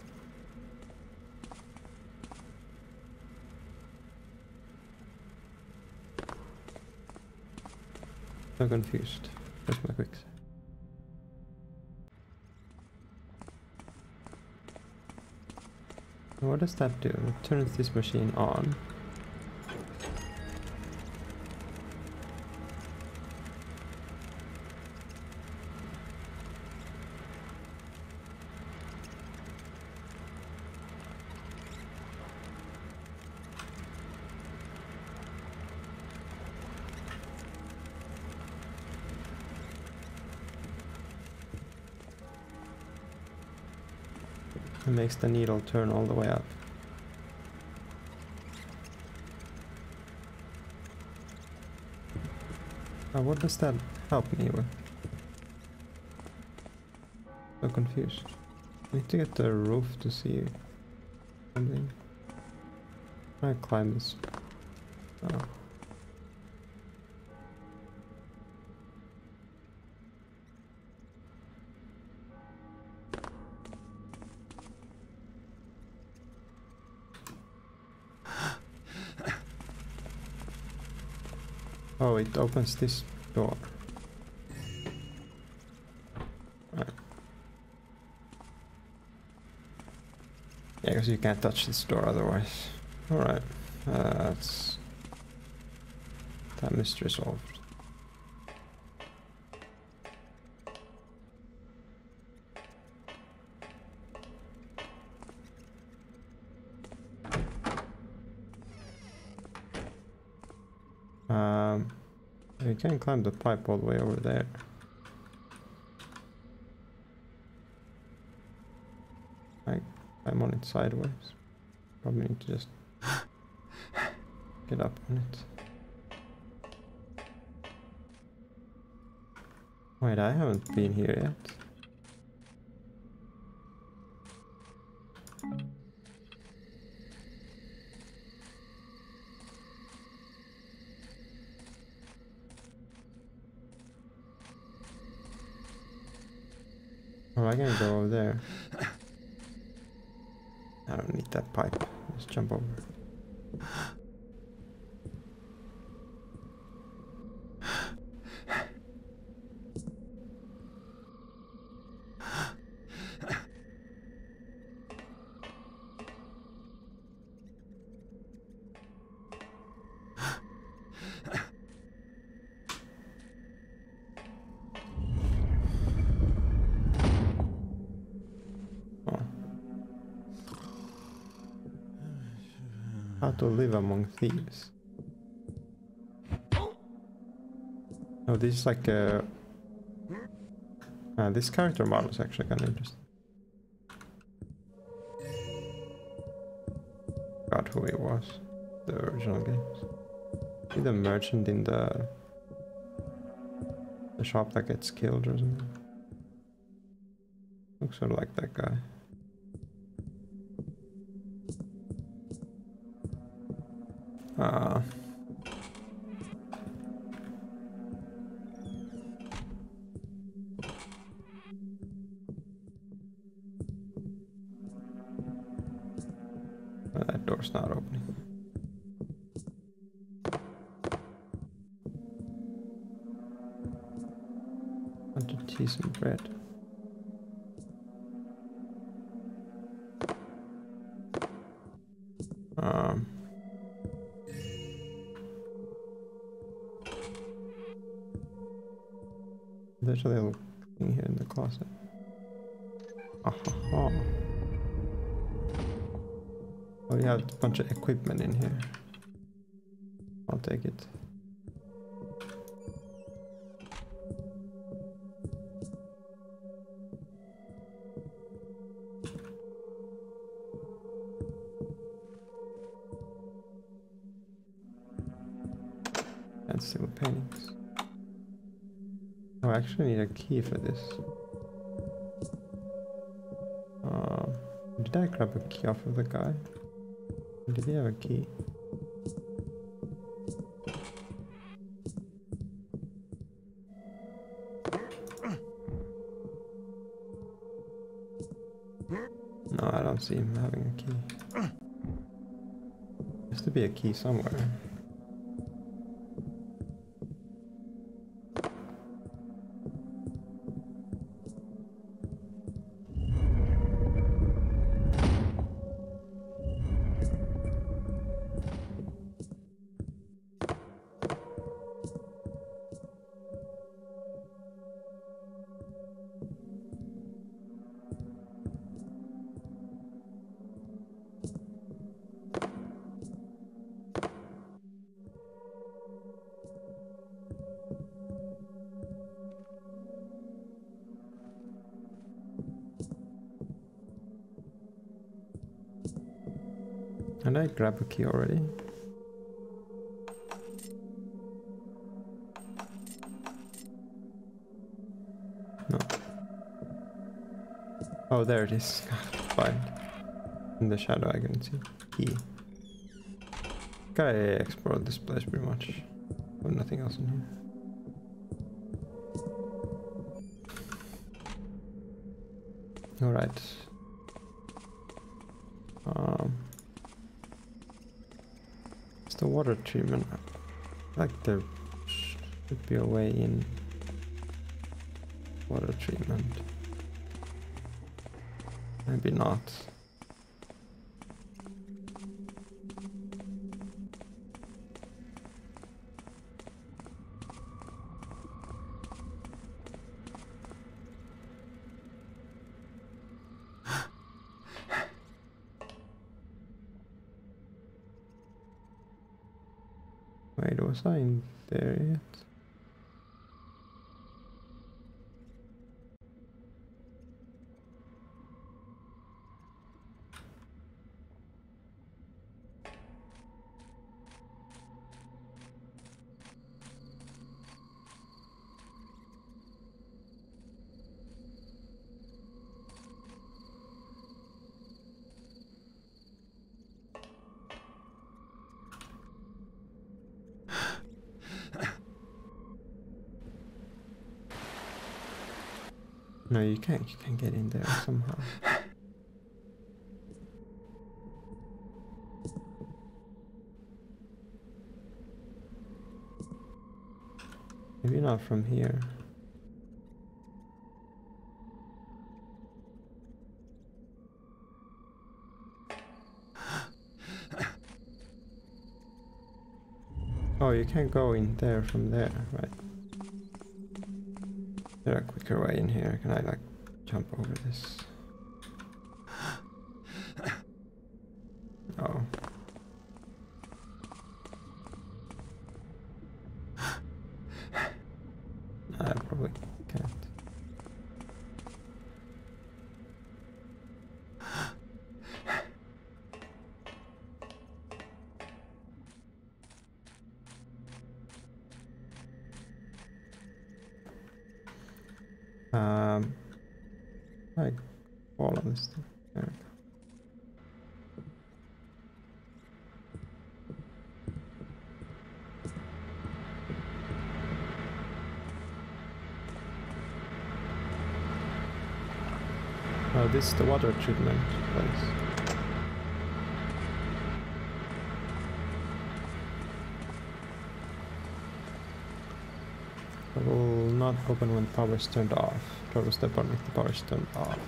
So confused. Where's my quick save? What does that do? It turns this machine on. Makes the needle turn all the way up. What does that help me with? So confused. I need to get the roof to see something. I climb this. It opens this door. Right. Yeah, because you can't touch this door otherwise. Alright, uh, that's... That mystery solved. Can climb the pipe all the way over there. I, I'm on it sideways. Probably need to just get up on it. Wait, I haven't been here yet. Oh, I can go over there. I don't need that pipe. Just jump over. Thieves. Oh, this is like a... Uh, this character model is actually kind of interesting. Forgot who he was. The original games. Is he the merchant in the... The shop that gets killed or something? Looks sort of like that guy. Oh, that door's not opening. Want to tea some bread? There's a little thing here in the closet. Oh, you have a bunch of equipment in here. I'll take it. Actually need a key for this. Um, did I grab a key off of the guy? Did he have a key? No, I don't see him having a key. Has to be a key somewhere. Grab a key already? No. Oh, there it is. Fine. In the shadow, I can see. Key. Gotta explore this place pretty much. There's nothing else in here. Alright. Um, it's the water treatment. Like there should be a way in water treatment. Maybe not. Wait, was I in there yet? No, you can't. You can get in there somehow. Maybe not from here. Oh, you can't go in there from there, right? There a quicker way in here? Can I like jump over this? Oh. I probably can't. Um, I All of this stuff. There we go. Oh, this is the water treatment place. It will not open when power is turned off. Will step on if the power is turned off.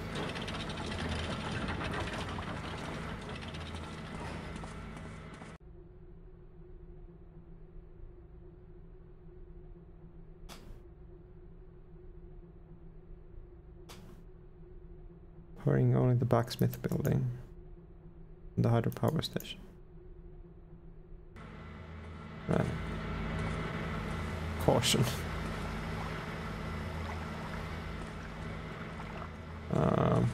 Only the blacksmith building and the hydropower station. Right. Caution. Um,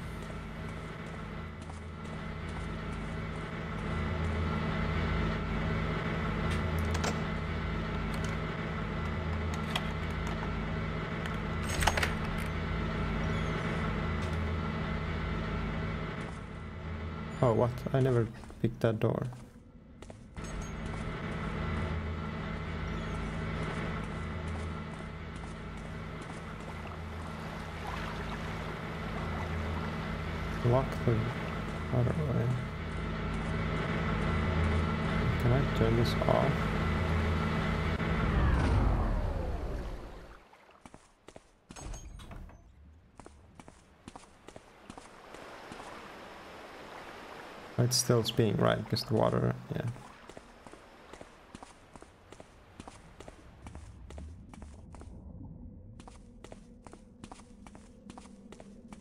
oh, what? I never picked that door. Lock the other way. Can I turn this off? Oh, It's still spinning, right? Because the water, yeah.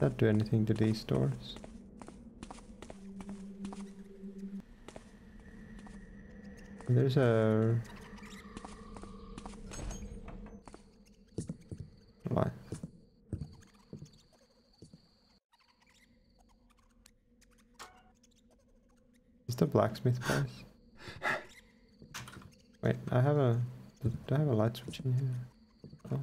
That do anything to these doors? There's a light. Is the blacksmith place? Wait, I have a. Do I have a light switch in here? Oh.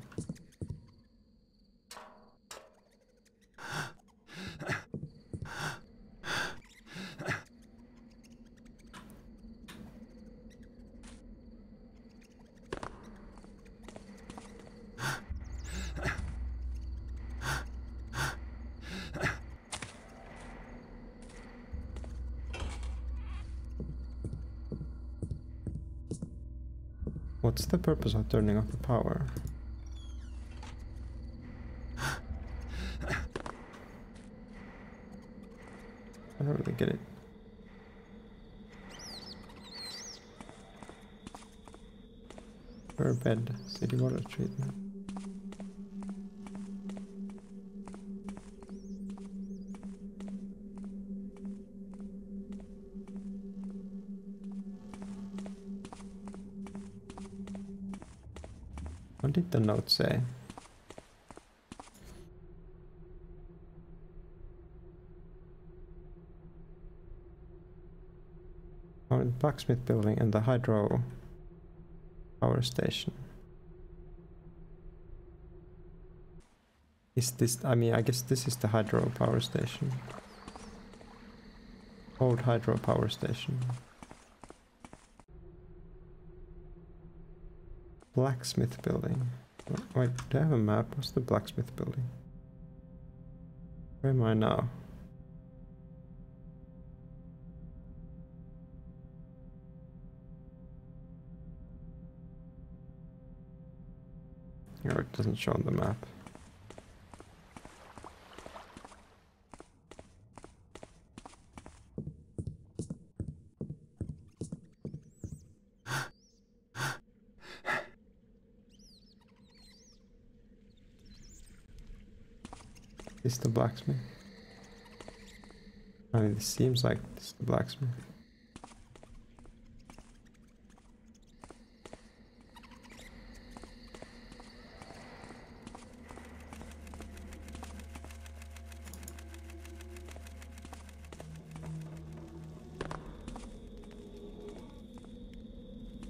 What's the purpose of turning off the power? I don't really get it. Per bed, city water treatment. What did the note say? Oh, the blacksmith building and the hydro power station. Is this, I mean, I guess this is the hydro power station. Old hydro power station. Blacksmith building. Wait, do I have a map? What's the blacksmith building? Where am I now? Oh, it doesn't show on the map. Is the blacksmith? I mean, it seems like it's the blacksmith.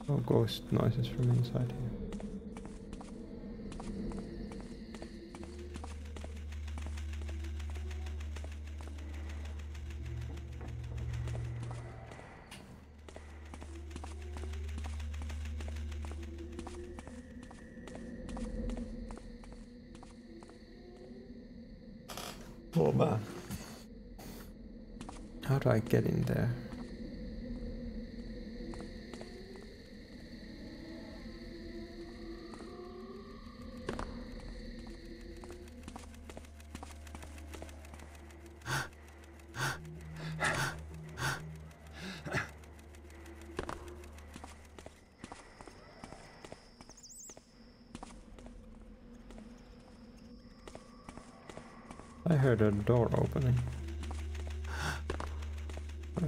Oh, ghost noises from inside here. Oh man. Get in there? I heard a door opening.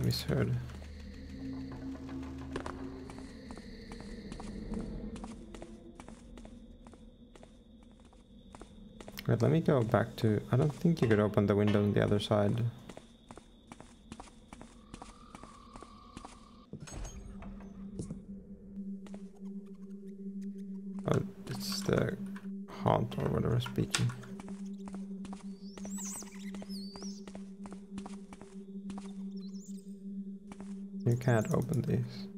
Misheard. Wait, let me go back to... I don't think you could open the window on the other side. Oh, it's the haunt or whatever speaking. Can't open these.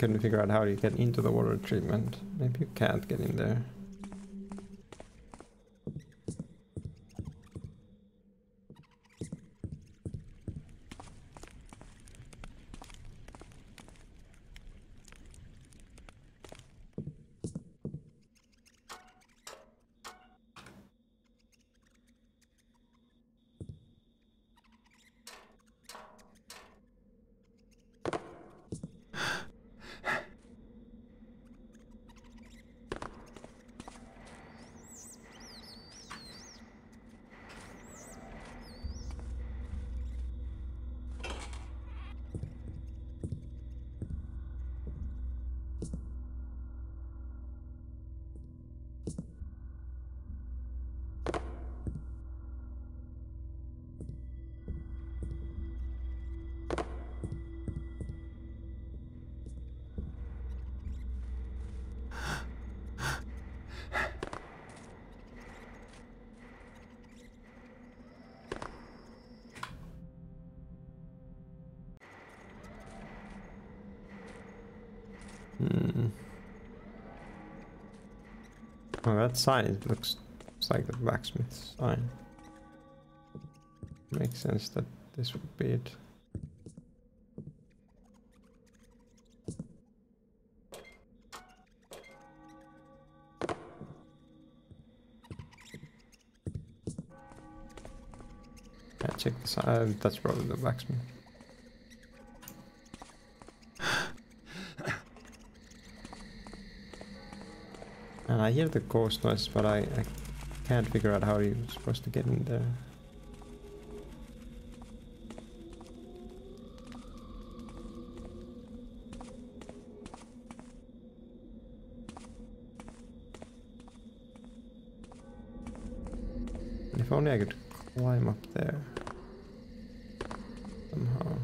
Still couldn't figure out how you get into the water treatment. Maybe you can't get in there. Oh, that sign looks it's like the blacksmith's sign. Makes sense that this would be it. Yeah, check this out. Uh, that's probably the blacksmith. I hear the ghost noise, but I, I can't figure out how you're supposed to get in there. If only I could climb up there. Somehow.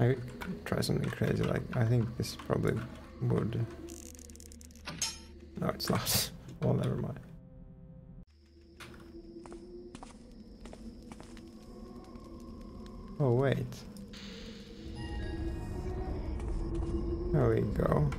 I could try something crazy like I think this probably would. No, it's not. well, never mind. Oh wait. There we go.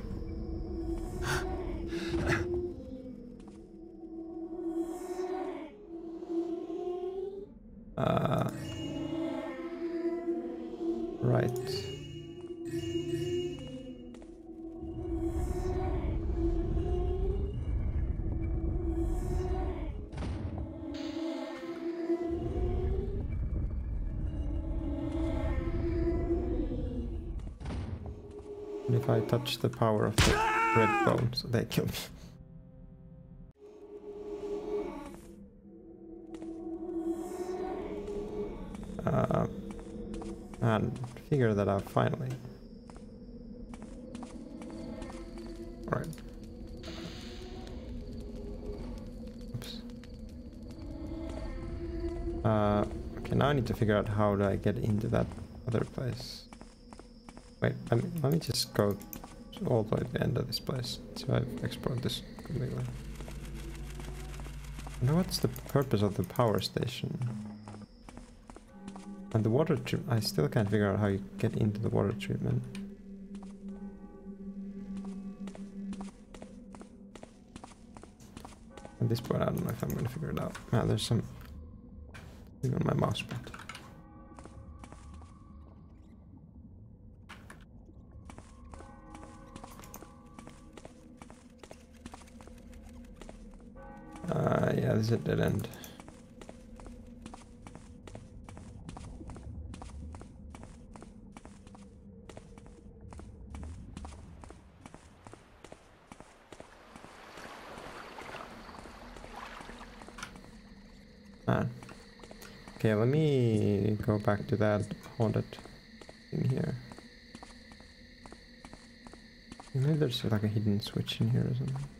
Touch the power of the red bone, so they kill me. Uh, and figure that out finally. Alright. Oops. Uh, okay, now I need to figure out how do I get into that other place. Wait, let me, let me just go all the way to the end of this place. So I've explored this completely. Wonder what's the purpose of the power station? And the water I still can't figure out how you get into the water treatment. At this point, I don't know if I'm gonna figure it out. Ah, there's some on my mouse pad. Is dead end. Okay, let me go back to that haunted thing here. Maybe there's like a hidden switch in here or something.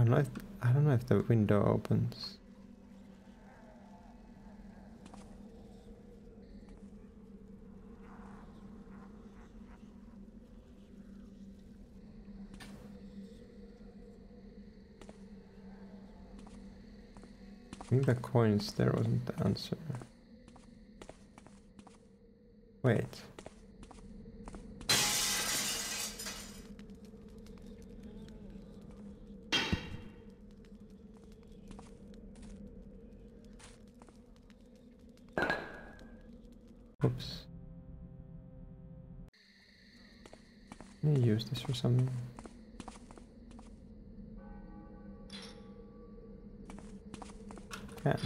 I don't know if I don't know if the window opens. I think the coins there wasn't the answer. Wait. For something. Can.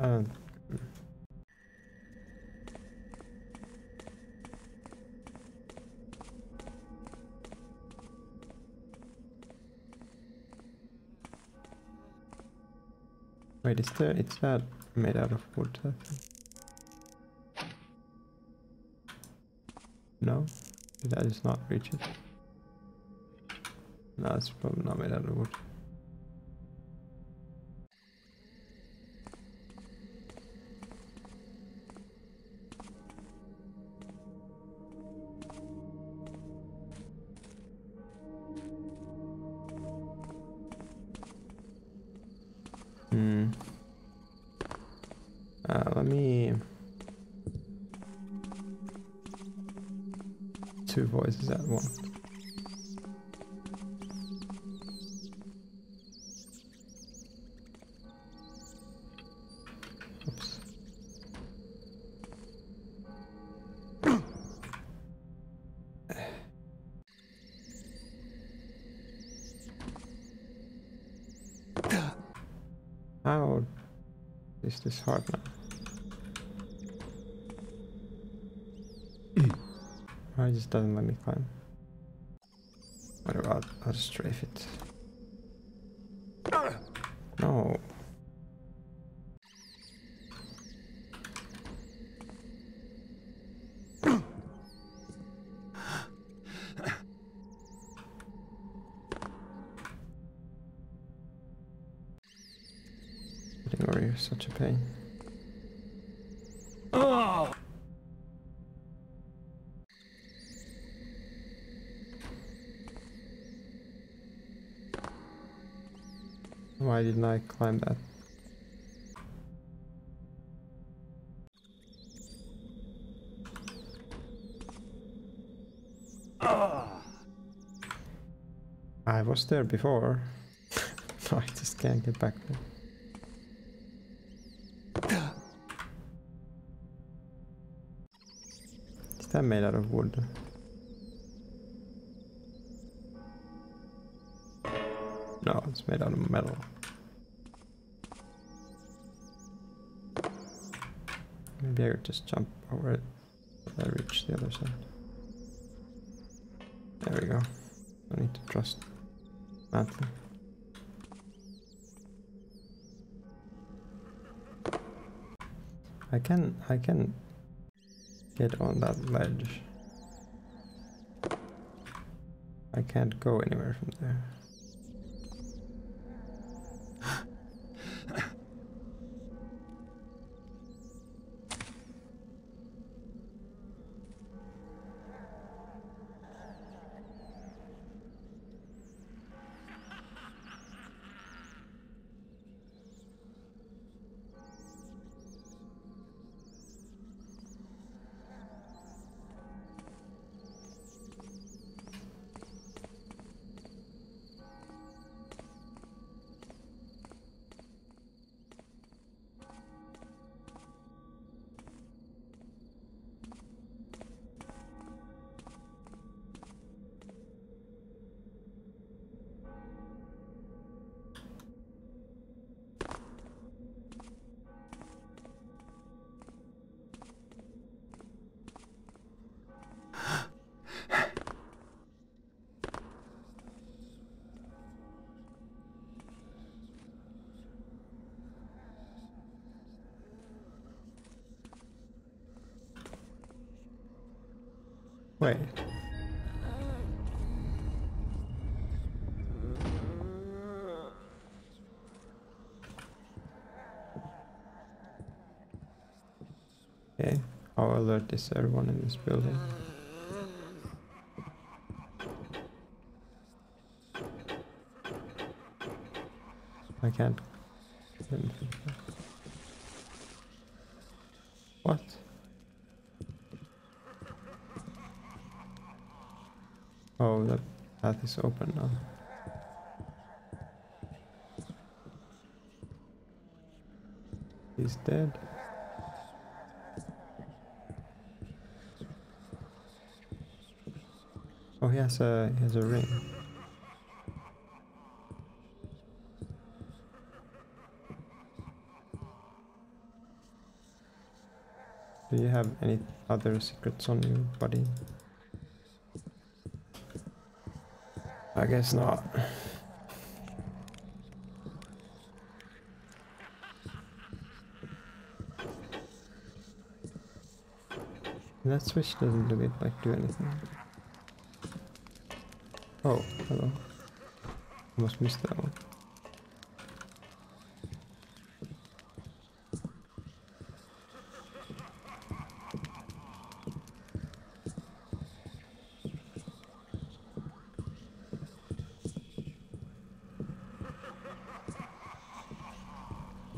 Uh, Wait, is there, it's not made out of wood, I think. No? that is not it? No, it's probably not made out of wood. Is this hard now? It just doesn't let me climb? Whatever, I'll, I'll strafe it. Oh. Why didn't I climb that? I was there before. I just can't get back there. That made out of wood? No, it's made out of metal. Maybe I could just jump over it till I reach the other side. There we go. I need to trust Matthew. I can I can get on that ledge. I can't go anywhere from there. How alert is everyone in this building? I can't. What? Oh, the path is open now. He's dead. Oh, he has a has a ring. Do you have any other secrets on you, buddy? I guess not. That switch doesn't do it like do anything. Oh, hello. Almost missed that one.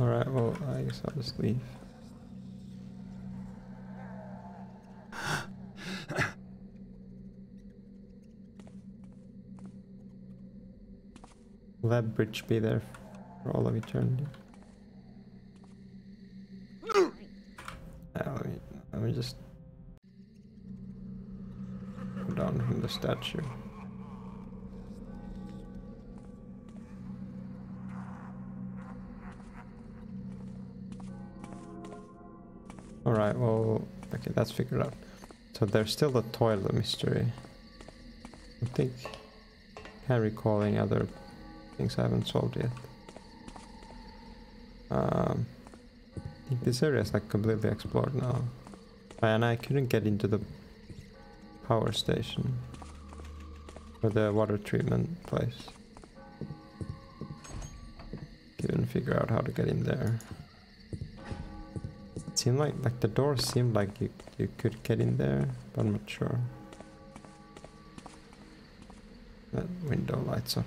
Alright, well, I guess I'll just leave. that bridge be there for all of eternity? Uh, let, me, let me just go down from the statue. Alright, well, okay, that's figured out. So there's still the toilet mystery. I think I can't recall any other things I haven't solved yet. Um, I think this area is like completely explored now. And I couldn't get into the power station. Or the water treatment place. Couldn't figure out how to get in there. It seemed like like the door seemed like you you could get in there, but I'm not sure. That window lights up.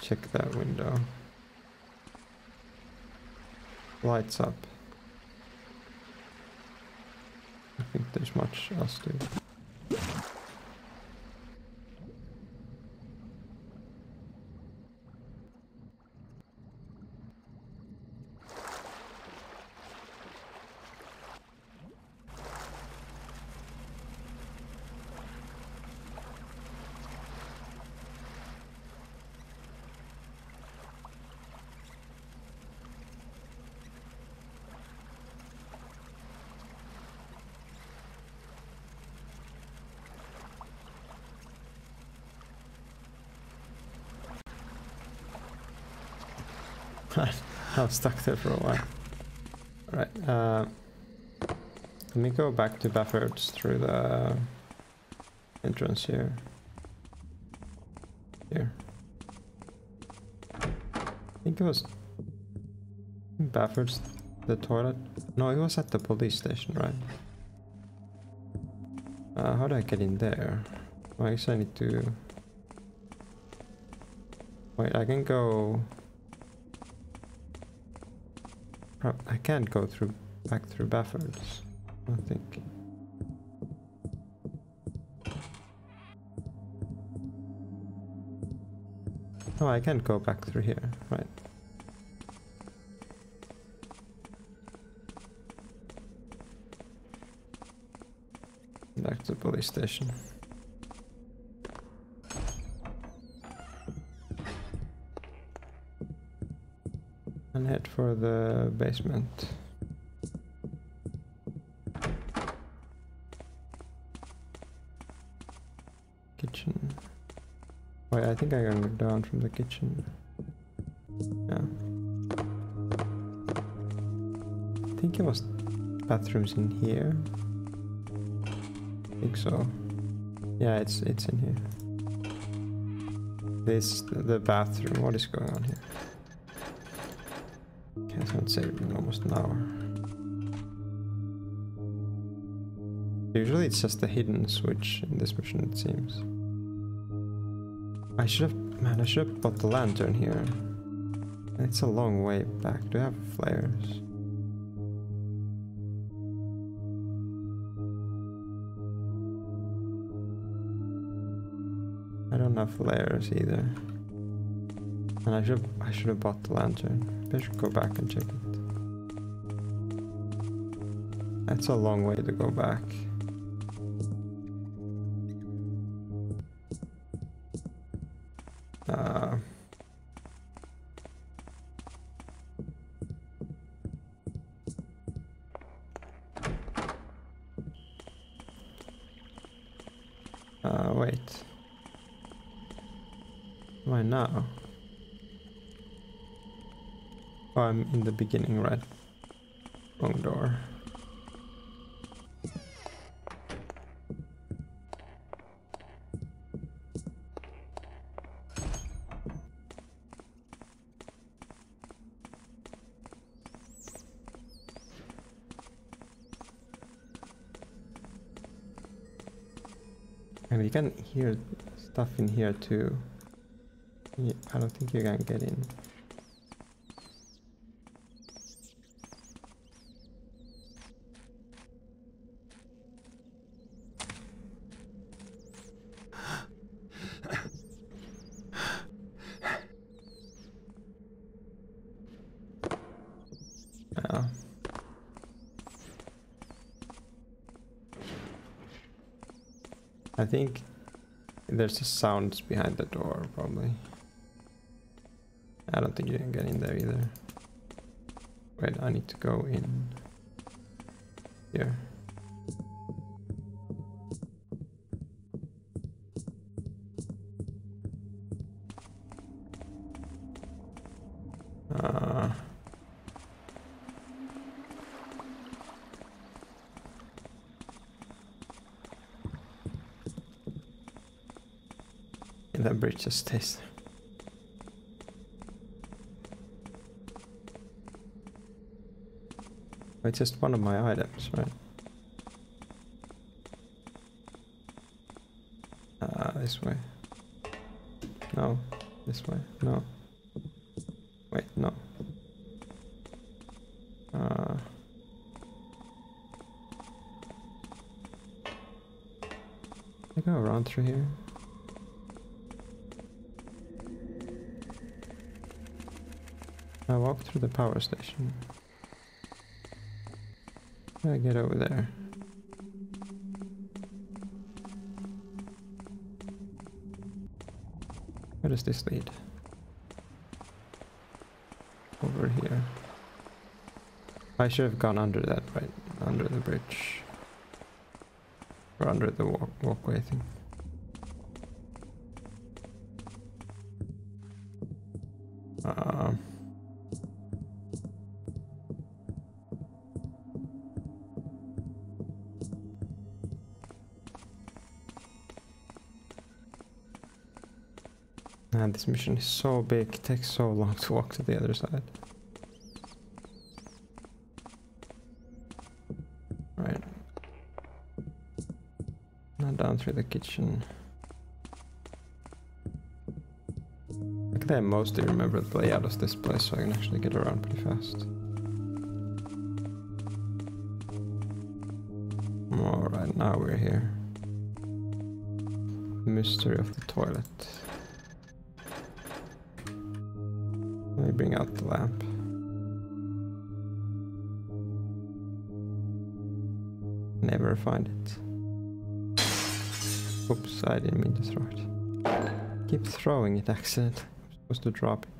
Check that window. Lights up. I think there's much else to I was stuck there for a while. Alright, uh, let me go back to Baffert's through the entrance here. Here. I think it was Baffert's the toilet. No, it was at the police station, right? Uh, how do I get in there? Well, I guess I need to... Wait, I can go... Prob- I can't go through back through Baffert's. I think. Oh, I can't go back through here, right? Back to the police station. For the basement. Kitchen. Oh, Wait, I think I can go down from the kitchen. Yeah. I think it was bathrooms in here. I think so. Yeah, it's it's in here. This the bathroom. What is going on here? It's saved in almost an hour. Usually it's just a hidden switch in this mission, it seems. I should have, man, I should have bought the lantern here. It's a long way back. Do I have flares? I don't have flares either. And I should I should have bought the lantern. I should go back and check it. That's a long way to go back. Uh, uh, wait. Why now? I'm in the beginning, right? Wrong door. And you can hear stuff in here too. Yeah, I don't think you can get in. I think there's a sounds behind the door, probably. I don't think you can get in there either. Wait, I need to go in here. Just stays there. It's just one of my items, right? Uh, this way. No, this way. No. Wait, no. Uh, I go around through here. I walk through the power station. I get over there. Where does this lead? Over here. I should have gone under that, right? Under the bridge. Or under the walk walkway thing. This mission is so big, it takes so long to walk to the other side. Right. Now down through the kitchen. Luckily I mostly remember the layout of this place so I can actually get around pretty fast. Alright, now we're here. Mystery of the toilet. Bring out the lamp. Never find it. Oops, I didn't mean to throw it. Keep throwing it accidentally. I'm supposed to drop it.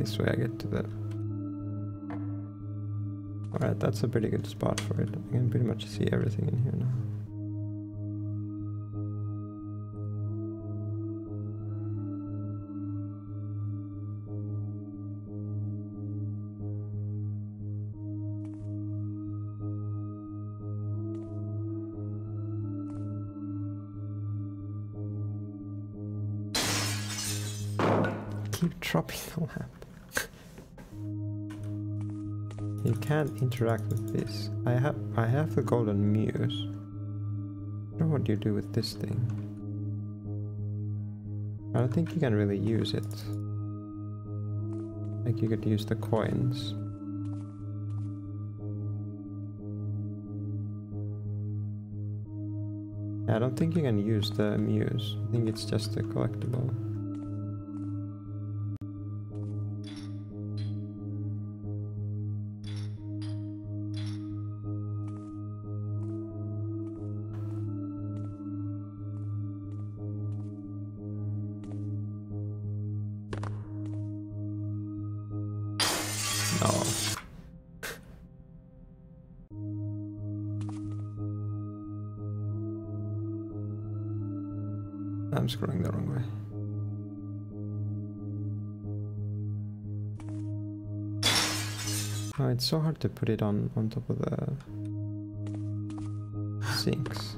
This way I get to the... Alright, that's a pretty good spot for it. I can pretty much see everything in here now. keep dropping the lamp. Can't interact with this. I have I have the golden muse. I don't know what you do with this thing. I don't think you can really use it. Like you could use the coins. I don't think you can use the muse. I think it's just a collectible. To put it on on top of the sinks.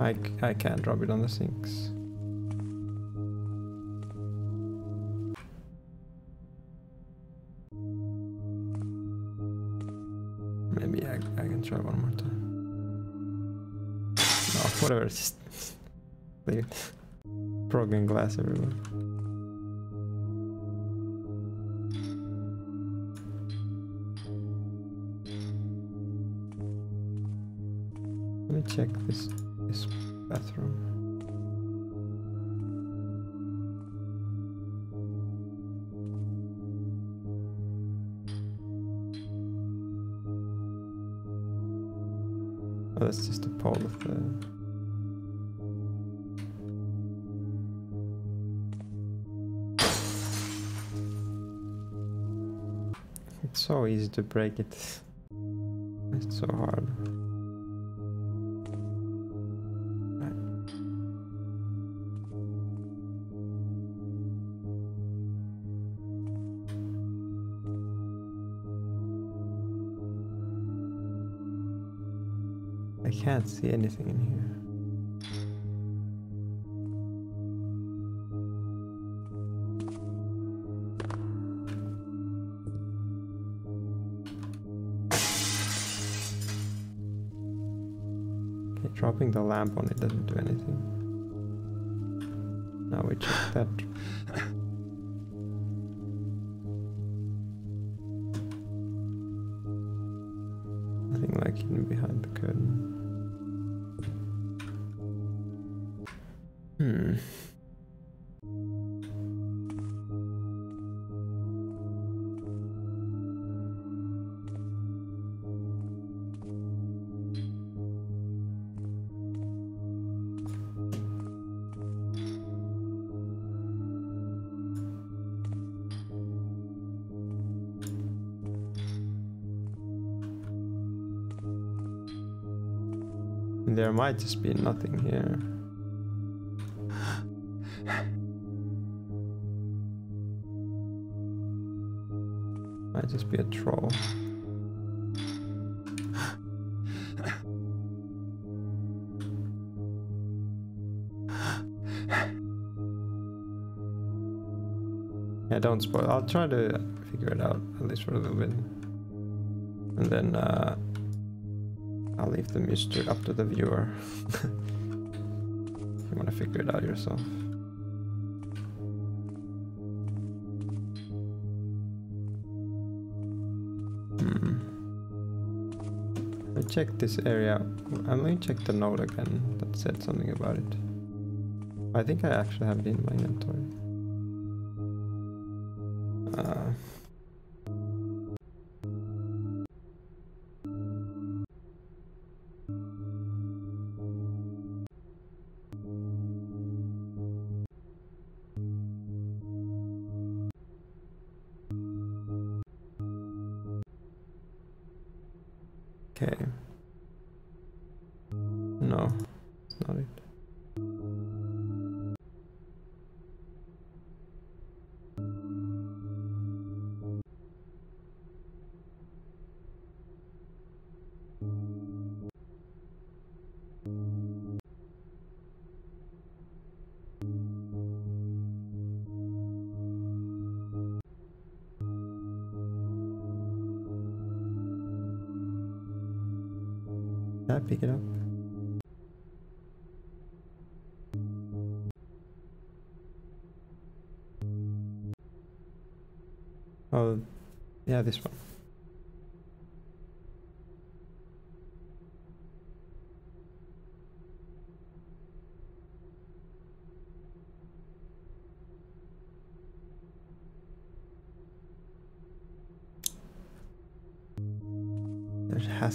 I, I can't drop it on the sinks. Glass. Let me check this easy to break it. It's so hard. I can't see anything in here. Dropping lamp on it doesn't do anything. Now we check that. There might just be nothing here. Might just be a troll. Yeah, don't spoil. I'll try to figure it out at least for a little bit, and then uh, leave the mystery up to the viewer. you want to figure it out yourself. Hmm. I checked this area. I'm going to check the note again that said something about it. I think I actually have it in my inventory.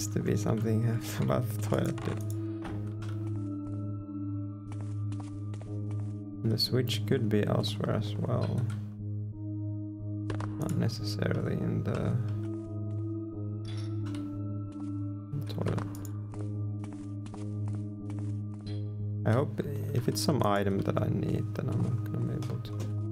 Has to be something about the toilet. And the switch could be elsewhere as well. Not necessarily in the toilet. I hope if it's some item that I need, then I'm not gonna be able to.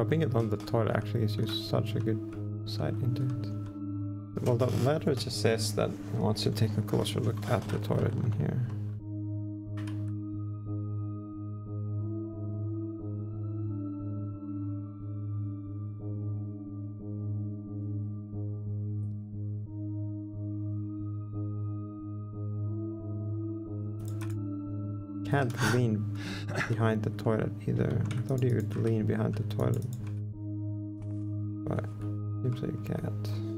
Dropping it on the toilet actually gives you such a good sight into it. Well, the letter just says that it wants to take a closer look at the toilet in here. Can't lean behind the toilet either. I thought you could lean behind the toilet. But seems like you can't.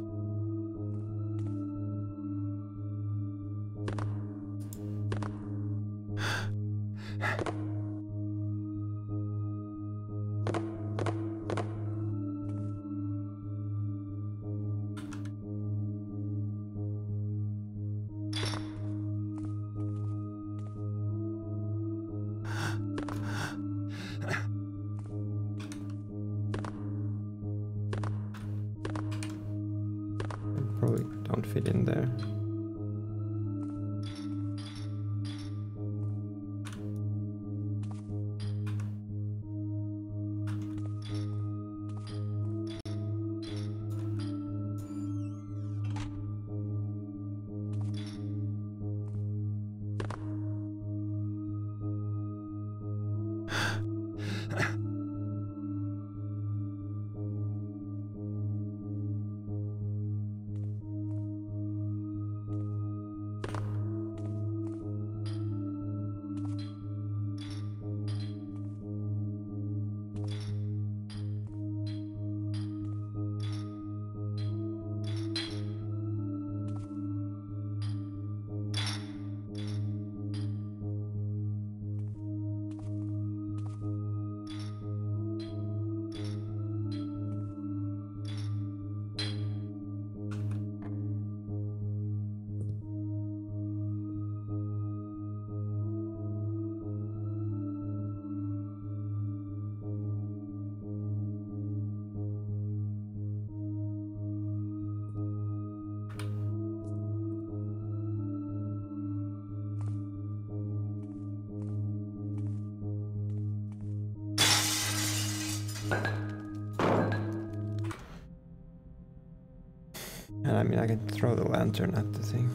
I can throw the lantern at the thing.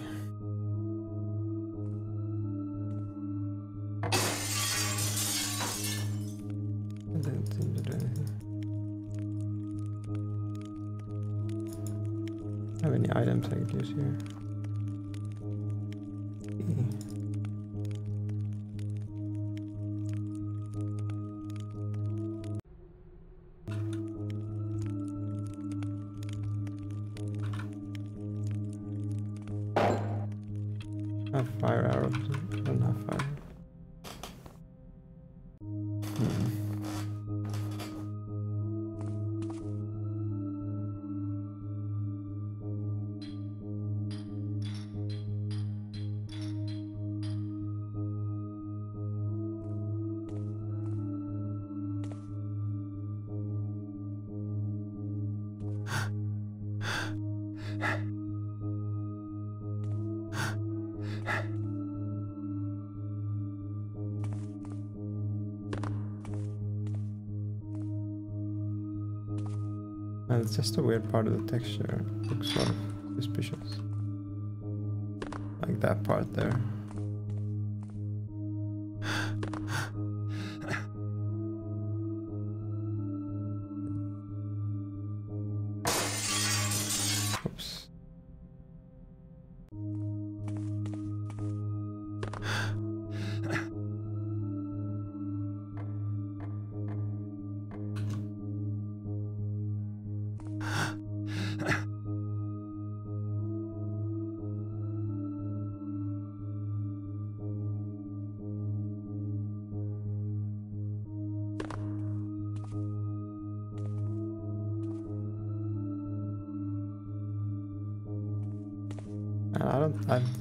Just a weird part of the texture. Looks sort of suspicious. Like that part there.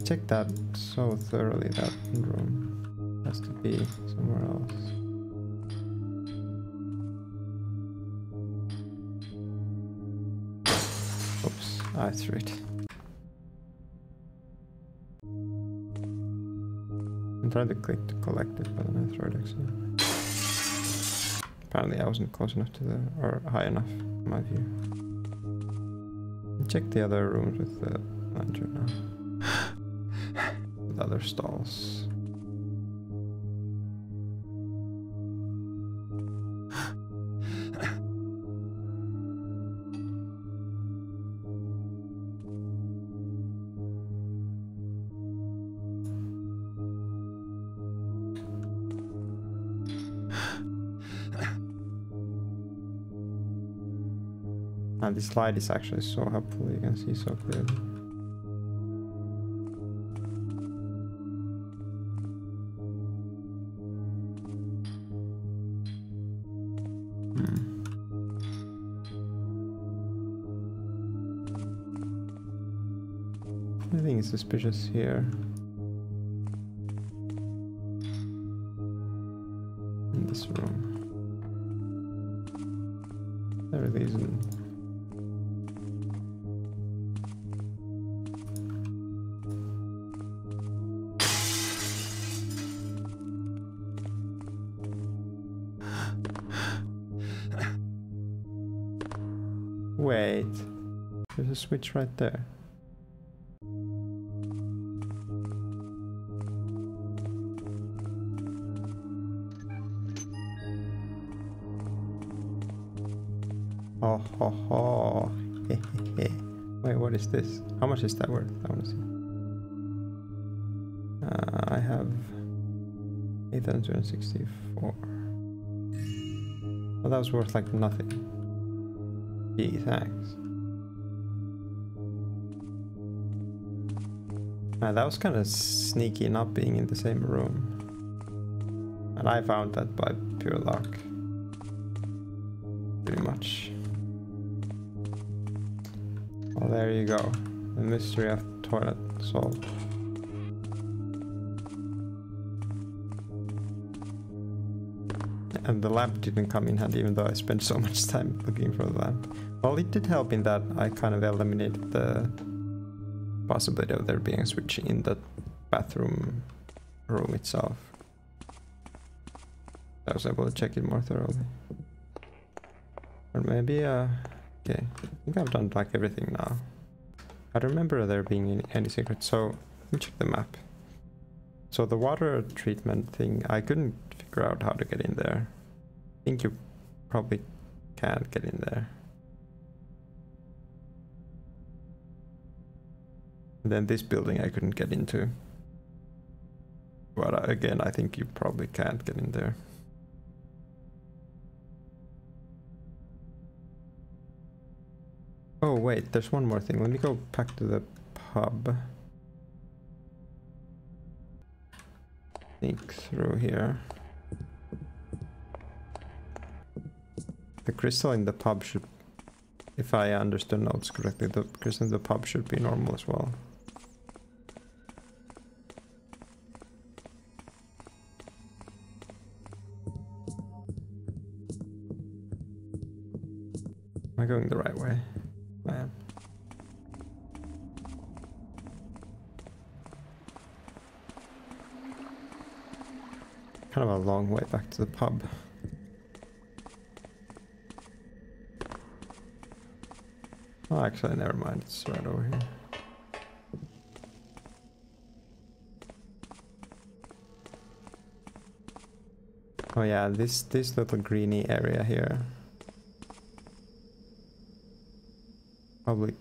Checked that so thoroughly. That room has to be somewhere else. Oops, I threw it. I'm trying to click to collect it, but then I threw it accidentally. Apparently I wasn't close enough to the, or high enough, in my view. Check the other rooms with the lantern now. Other stalls. And this light is actually so helpful, you can see so clearly. Suspicious here? In this room. There really isn't. Wait. There's a switch right there. This? How much is that worth? I want to see. Uh, I have 864. Well, that was worth like nothing. Gee, thanks. Uh, that was kind of sneaky not being in the same room. And I found that by pure luck. Pretty much. Go. The mystery of toilet solved. And the lamp didn't come in handy even though I spent so much time looking for the lamp. Well, it did help in that I kind of eliminated the possibility of there being a switch in the bathroom room itself. I was able to check it more thoroughly. Or maybe, uh, okay, I think I've done like everything now. I don't remember there being any, secrets, so let me check the map. So the water treatment thing, I couldn't figure out how to get in there. I think you probably can't get in there. And then this building I couldn't get into. But uh, again, I think you probably can't get in there. Oh wait, there's one more thing. Let me go back to the pub. Sneak through here. The crystal in the pub should, if I understood notes correctly, the crystal in the pub should be normal as well. Am I going the right way? I am. Kind of a long way back to the pub. Oh, actually, never mind. It's right over here. Oh yeah, this this little greeny area here. Probably,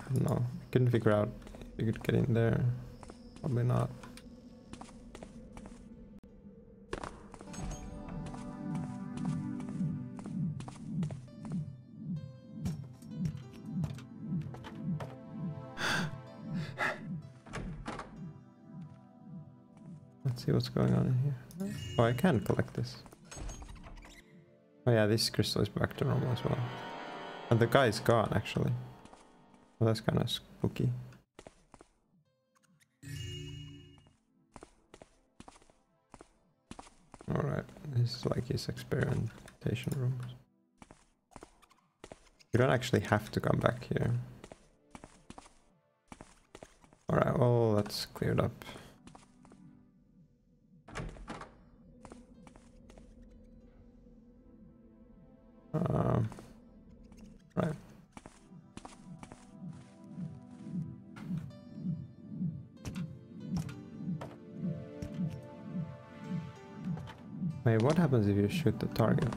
I don't know. I couldn't figure out if you could get in there. Probably not. Let's see what's going on in here. Oh, I can collect this. Oh yeah, this crystal is back to normal as well. And the guy is gone, actually. Well, that's kind of spooky. Alright, this is like his experimentation room. You don't actually have to come back here. Alright, well, that's cleared up. What happens if you shoot the target?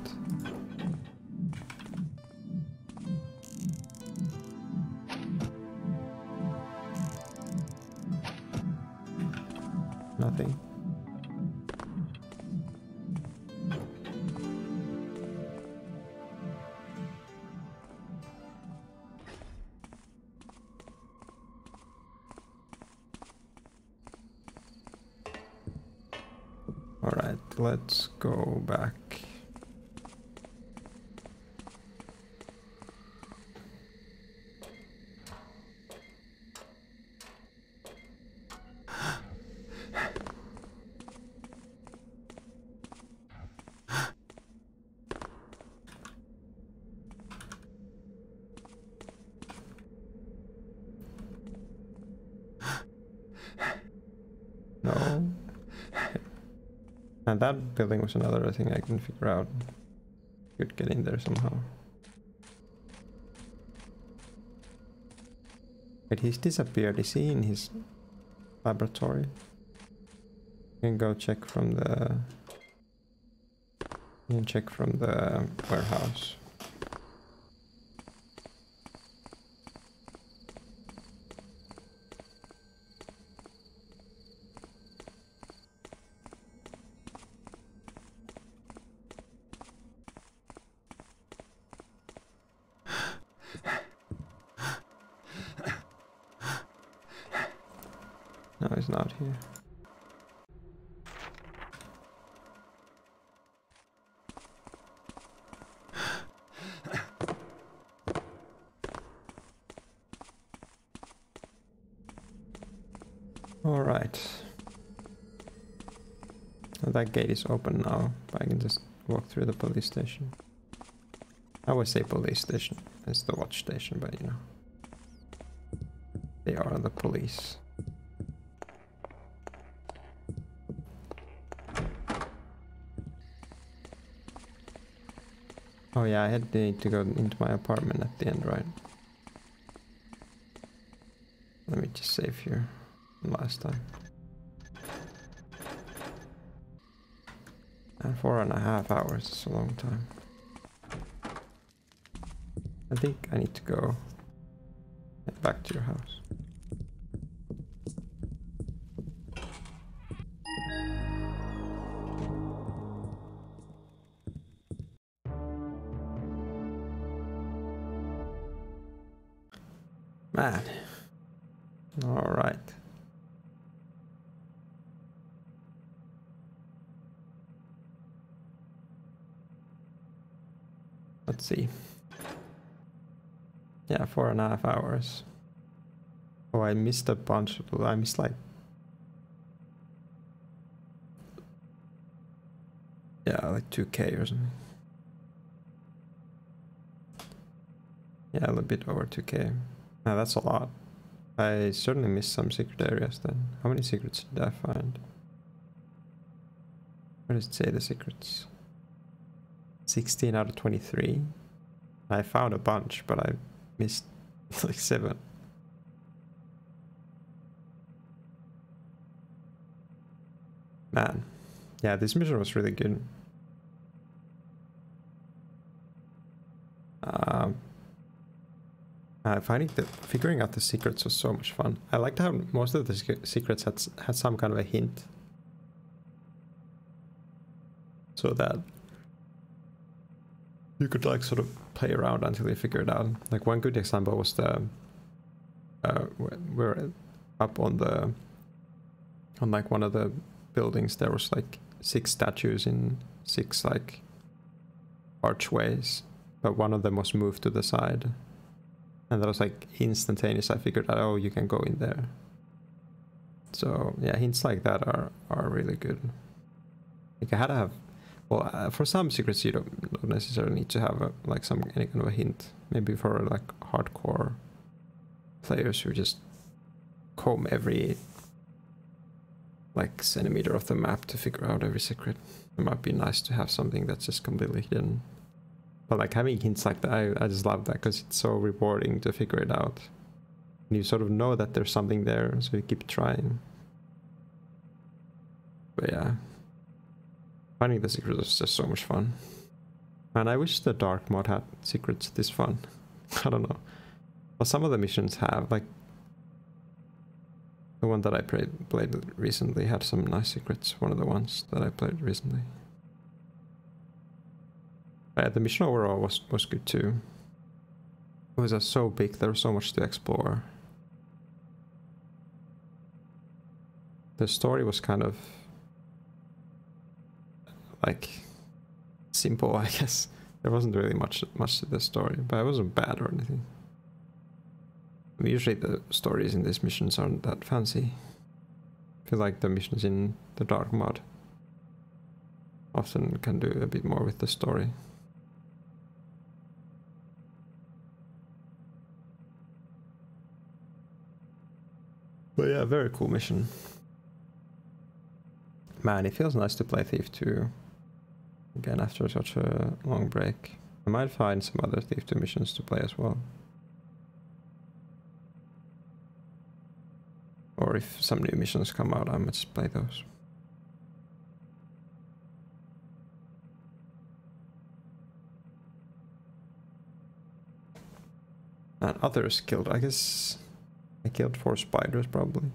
That building was another thing I couldn't figure out. Could get in there somehow. But he's disappeared. Is he in his laboratory? You can go check from the... You can check from the warehouse. No, he's not here. All right. Well, gate is open now, I can just walk through the police station. I would say police station. It's the watch station, but you know. They are the police. Oh yeah, I had to go into my apartment at the end, right? Let me just save here. Last time. Four and a half hours is a long time. I think I need to go back to your house. And a half hours. Oh, I missed a bunch. I missed like. Yeah, like 2k or something. Yeah, a little bit over 2k. Now that's a lot. I certainly missed some secret areas then. How many secrets did I find? Where does it say the secrets? 16 out of 23. I found a bunch, but I missed like 7. Man. Yeah, this mission was really good. Um, uh, finding the figuring out the secrets was so much fun. I liked how most of the secrets had had some kind of a hint, so that you could like sort of play around until you figure it out. Like one good example was the uh, we're up on the on like one of the buildings. There was like six statues in six like archways, but one of them was moved to the side. And that was like instantaneous. I figured out, oh, you can go in there. So yeah, hints like that are are really good. Like I had to have Well, uh, for some secrets you don't, don't necessarily need to have a, like some any kind of a hint. Maybe for like hardcore players who just comb every like centimeter of the map to figure out every secret. It might be nice to have something that's just completely hidden. But like having hints like that, I, I just love that because it's so rewarding to figure it out. And you sort of know that there's something there, so you keep trying. But yeah, finding the secrets is just so much fun. And I wish the dark mod had secrets this fun. I don't know. But some of the missions have, like the one that I played, played recently had some nice secrets. One of the ones that I played recently. Yeah, the mission overall was, was good too. It was uh, so big, there was so much to explore. The story was kind of like simple, I guess. There wasn't really much much to the story, but it wasn't bad or anything. Usually the stories in these missions aren't that fancy. I feel like the missions in the dark mod often can do a bit more with the story. But yeah, very cool mission. Man, it feels nice to play Thief 2 again after such a long break. I might find some other Thief 2 missions to play as well. Or if some new missions come out, I might play those. And others killed, I guess I killed four spiders probably.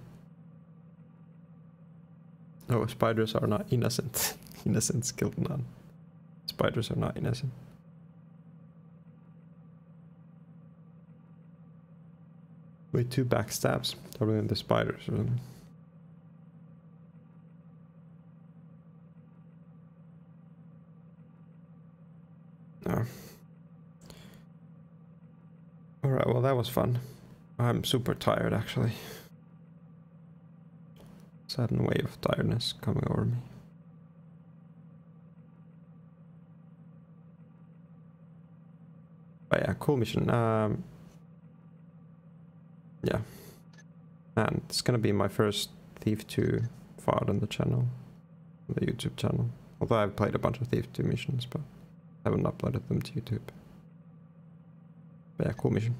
Oh, spiders are not innocent. Innocents killed none. Spiders are not innocent. Wait, two backstabs. Probably in the spiders or something. No. Alright, well that was fun. I'm super tired actually. Sudden wave of tiredness coming over me. Yeah, cool mission. Um, yeah. And it's gonna be my first Thief 2 VOD on the channel. On the YouTube channel. Although I've played a bunch of Thief 2 missions, but I haven't uploaded them to YouTube. But yeah, cool mission.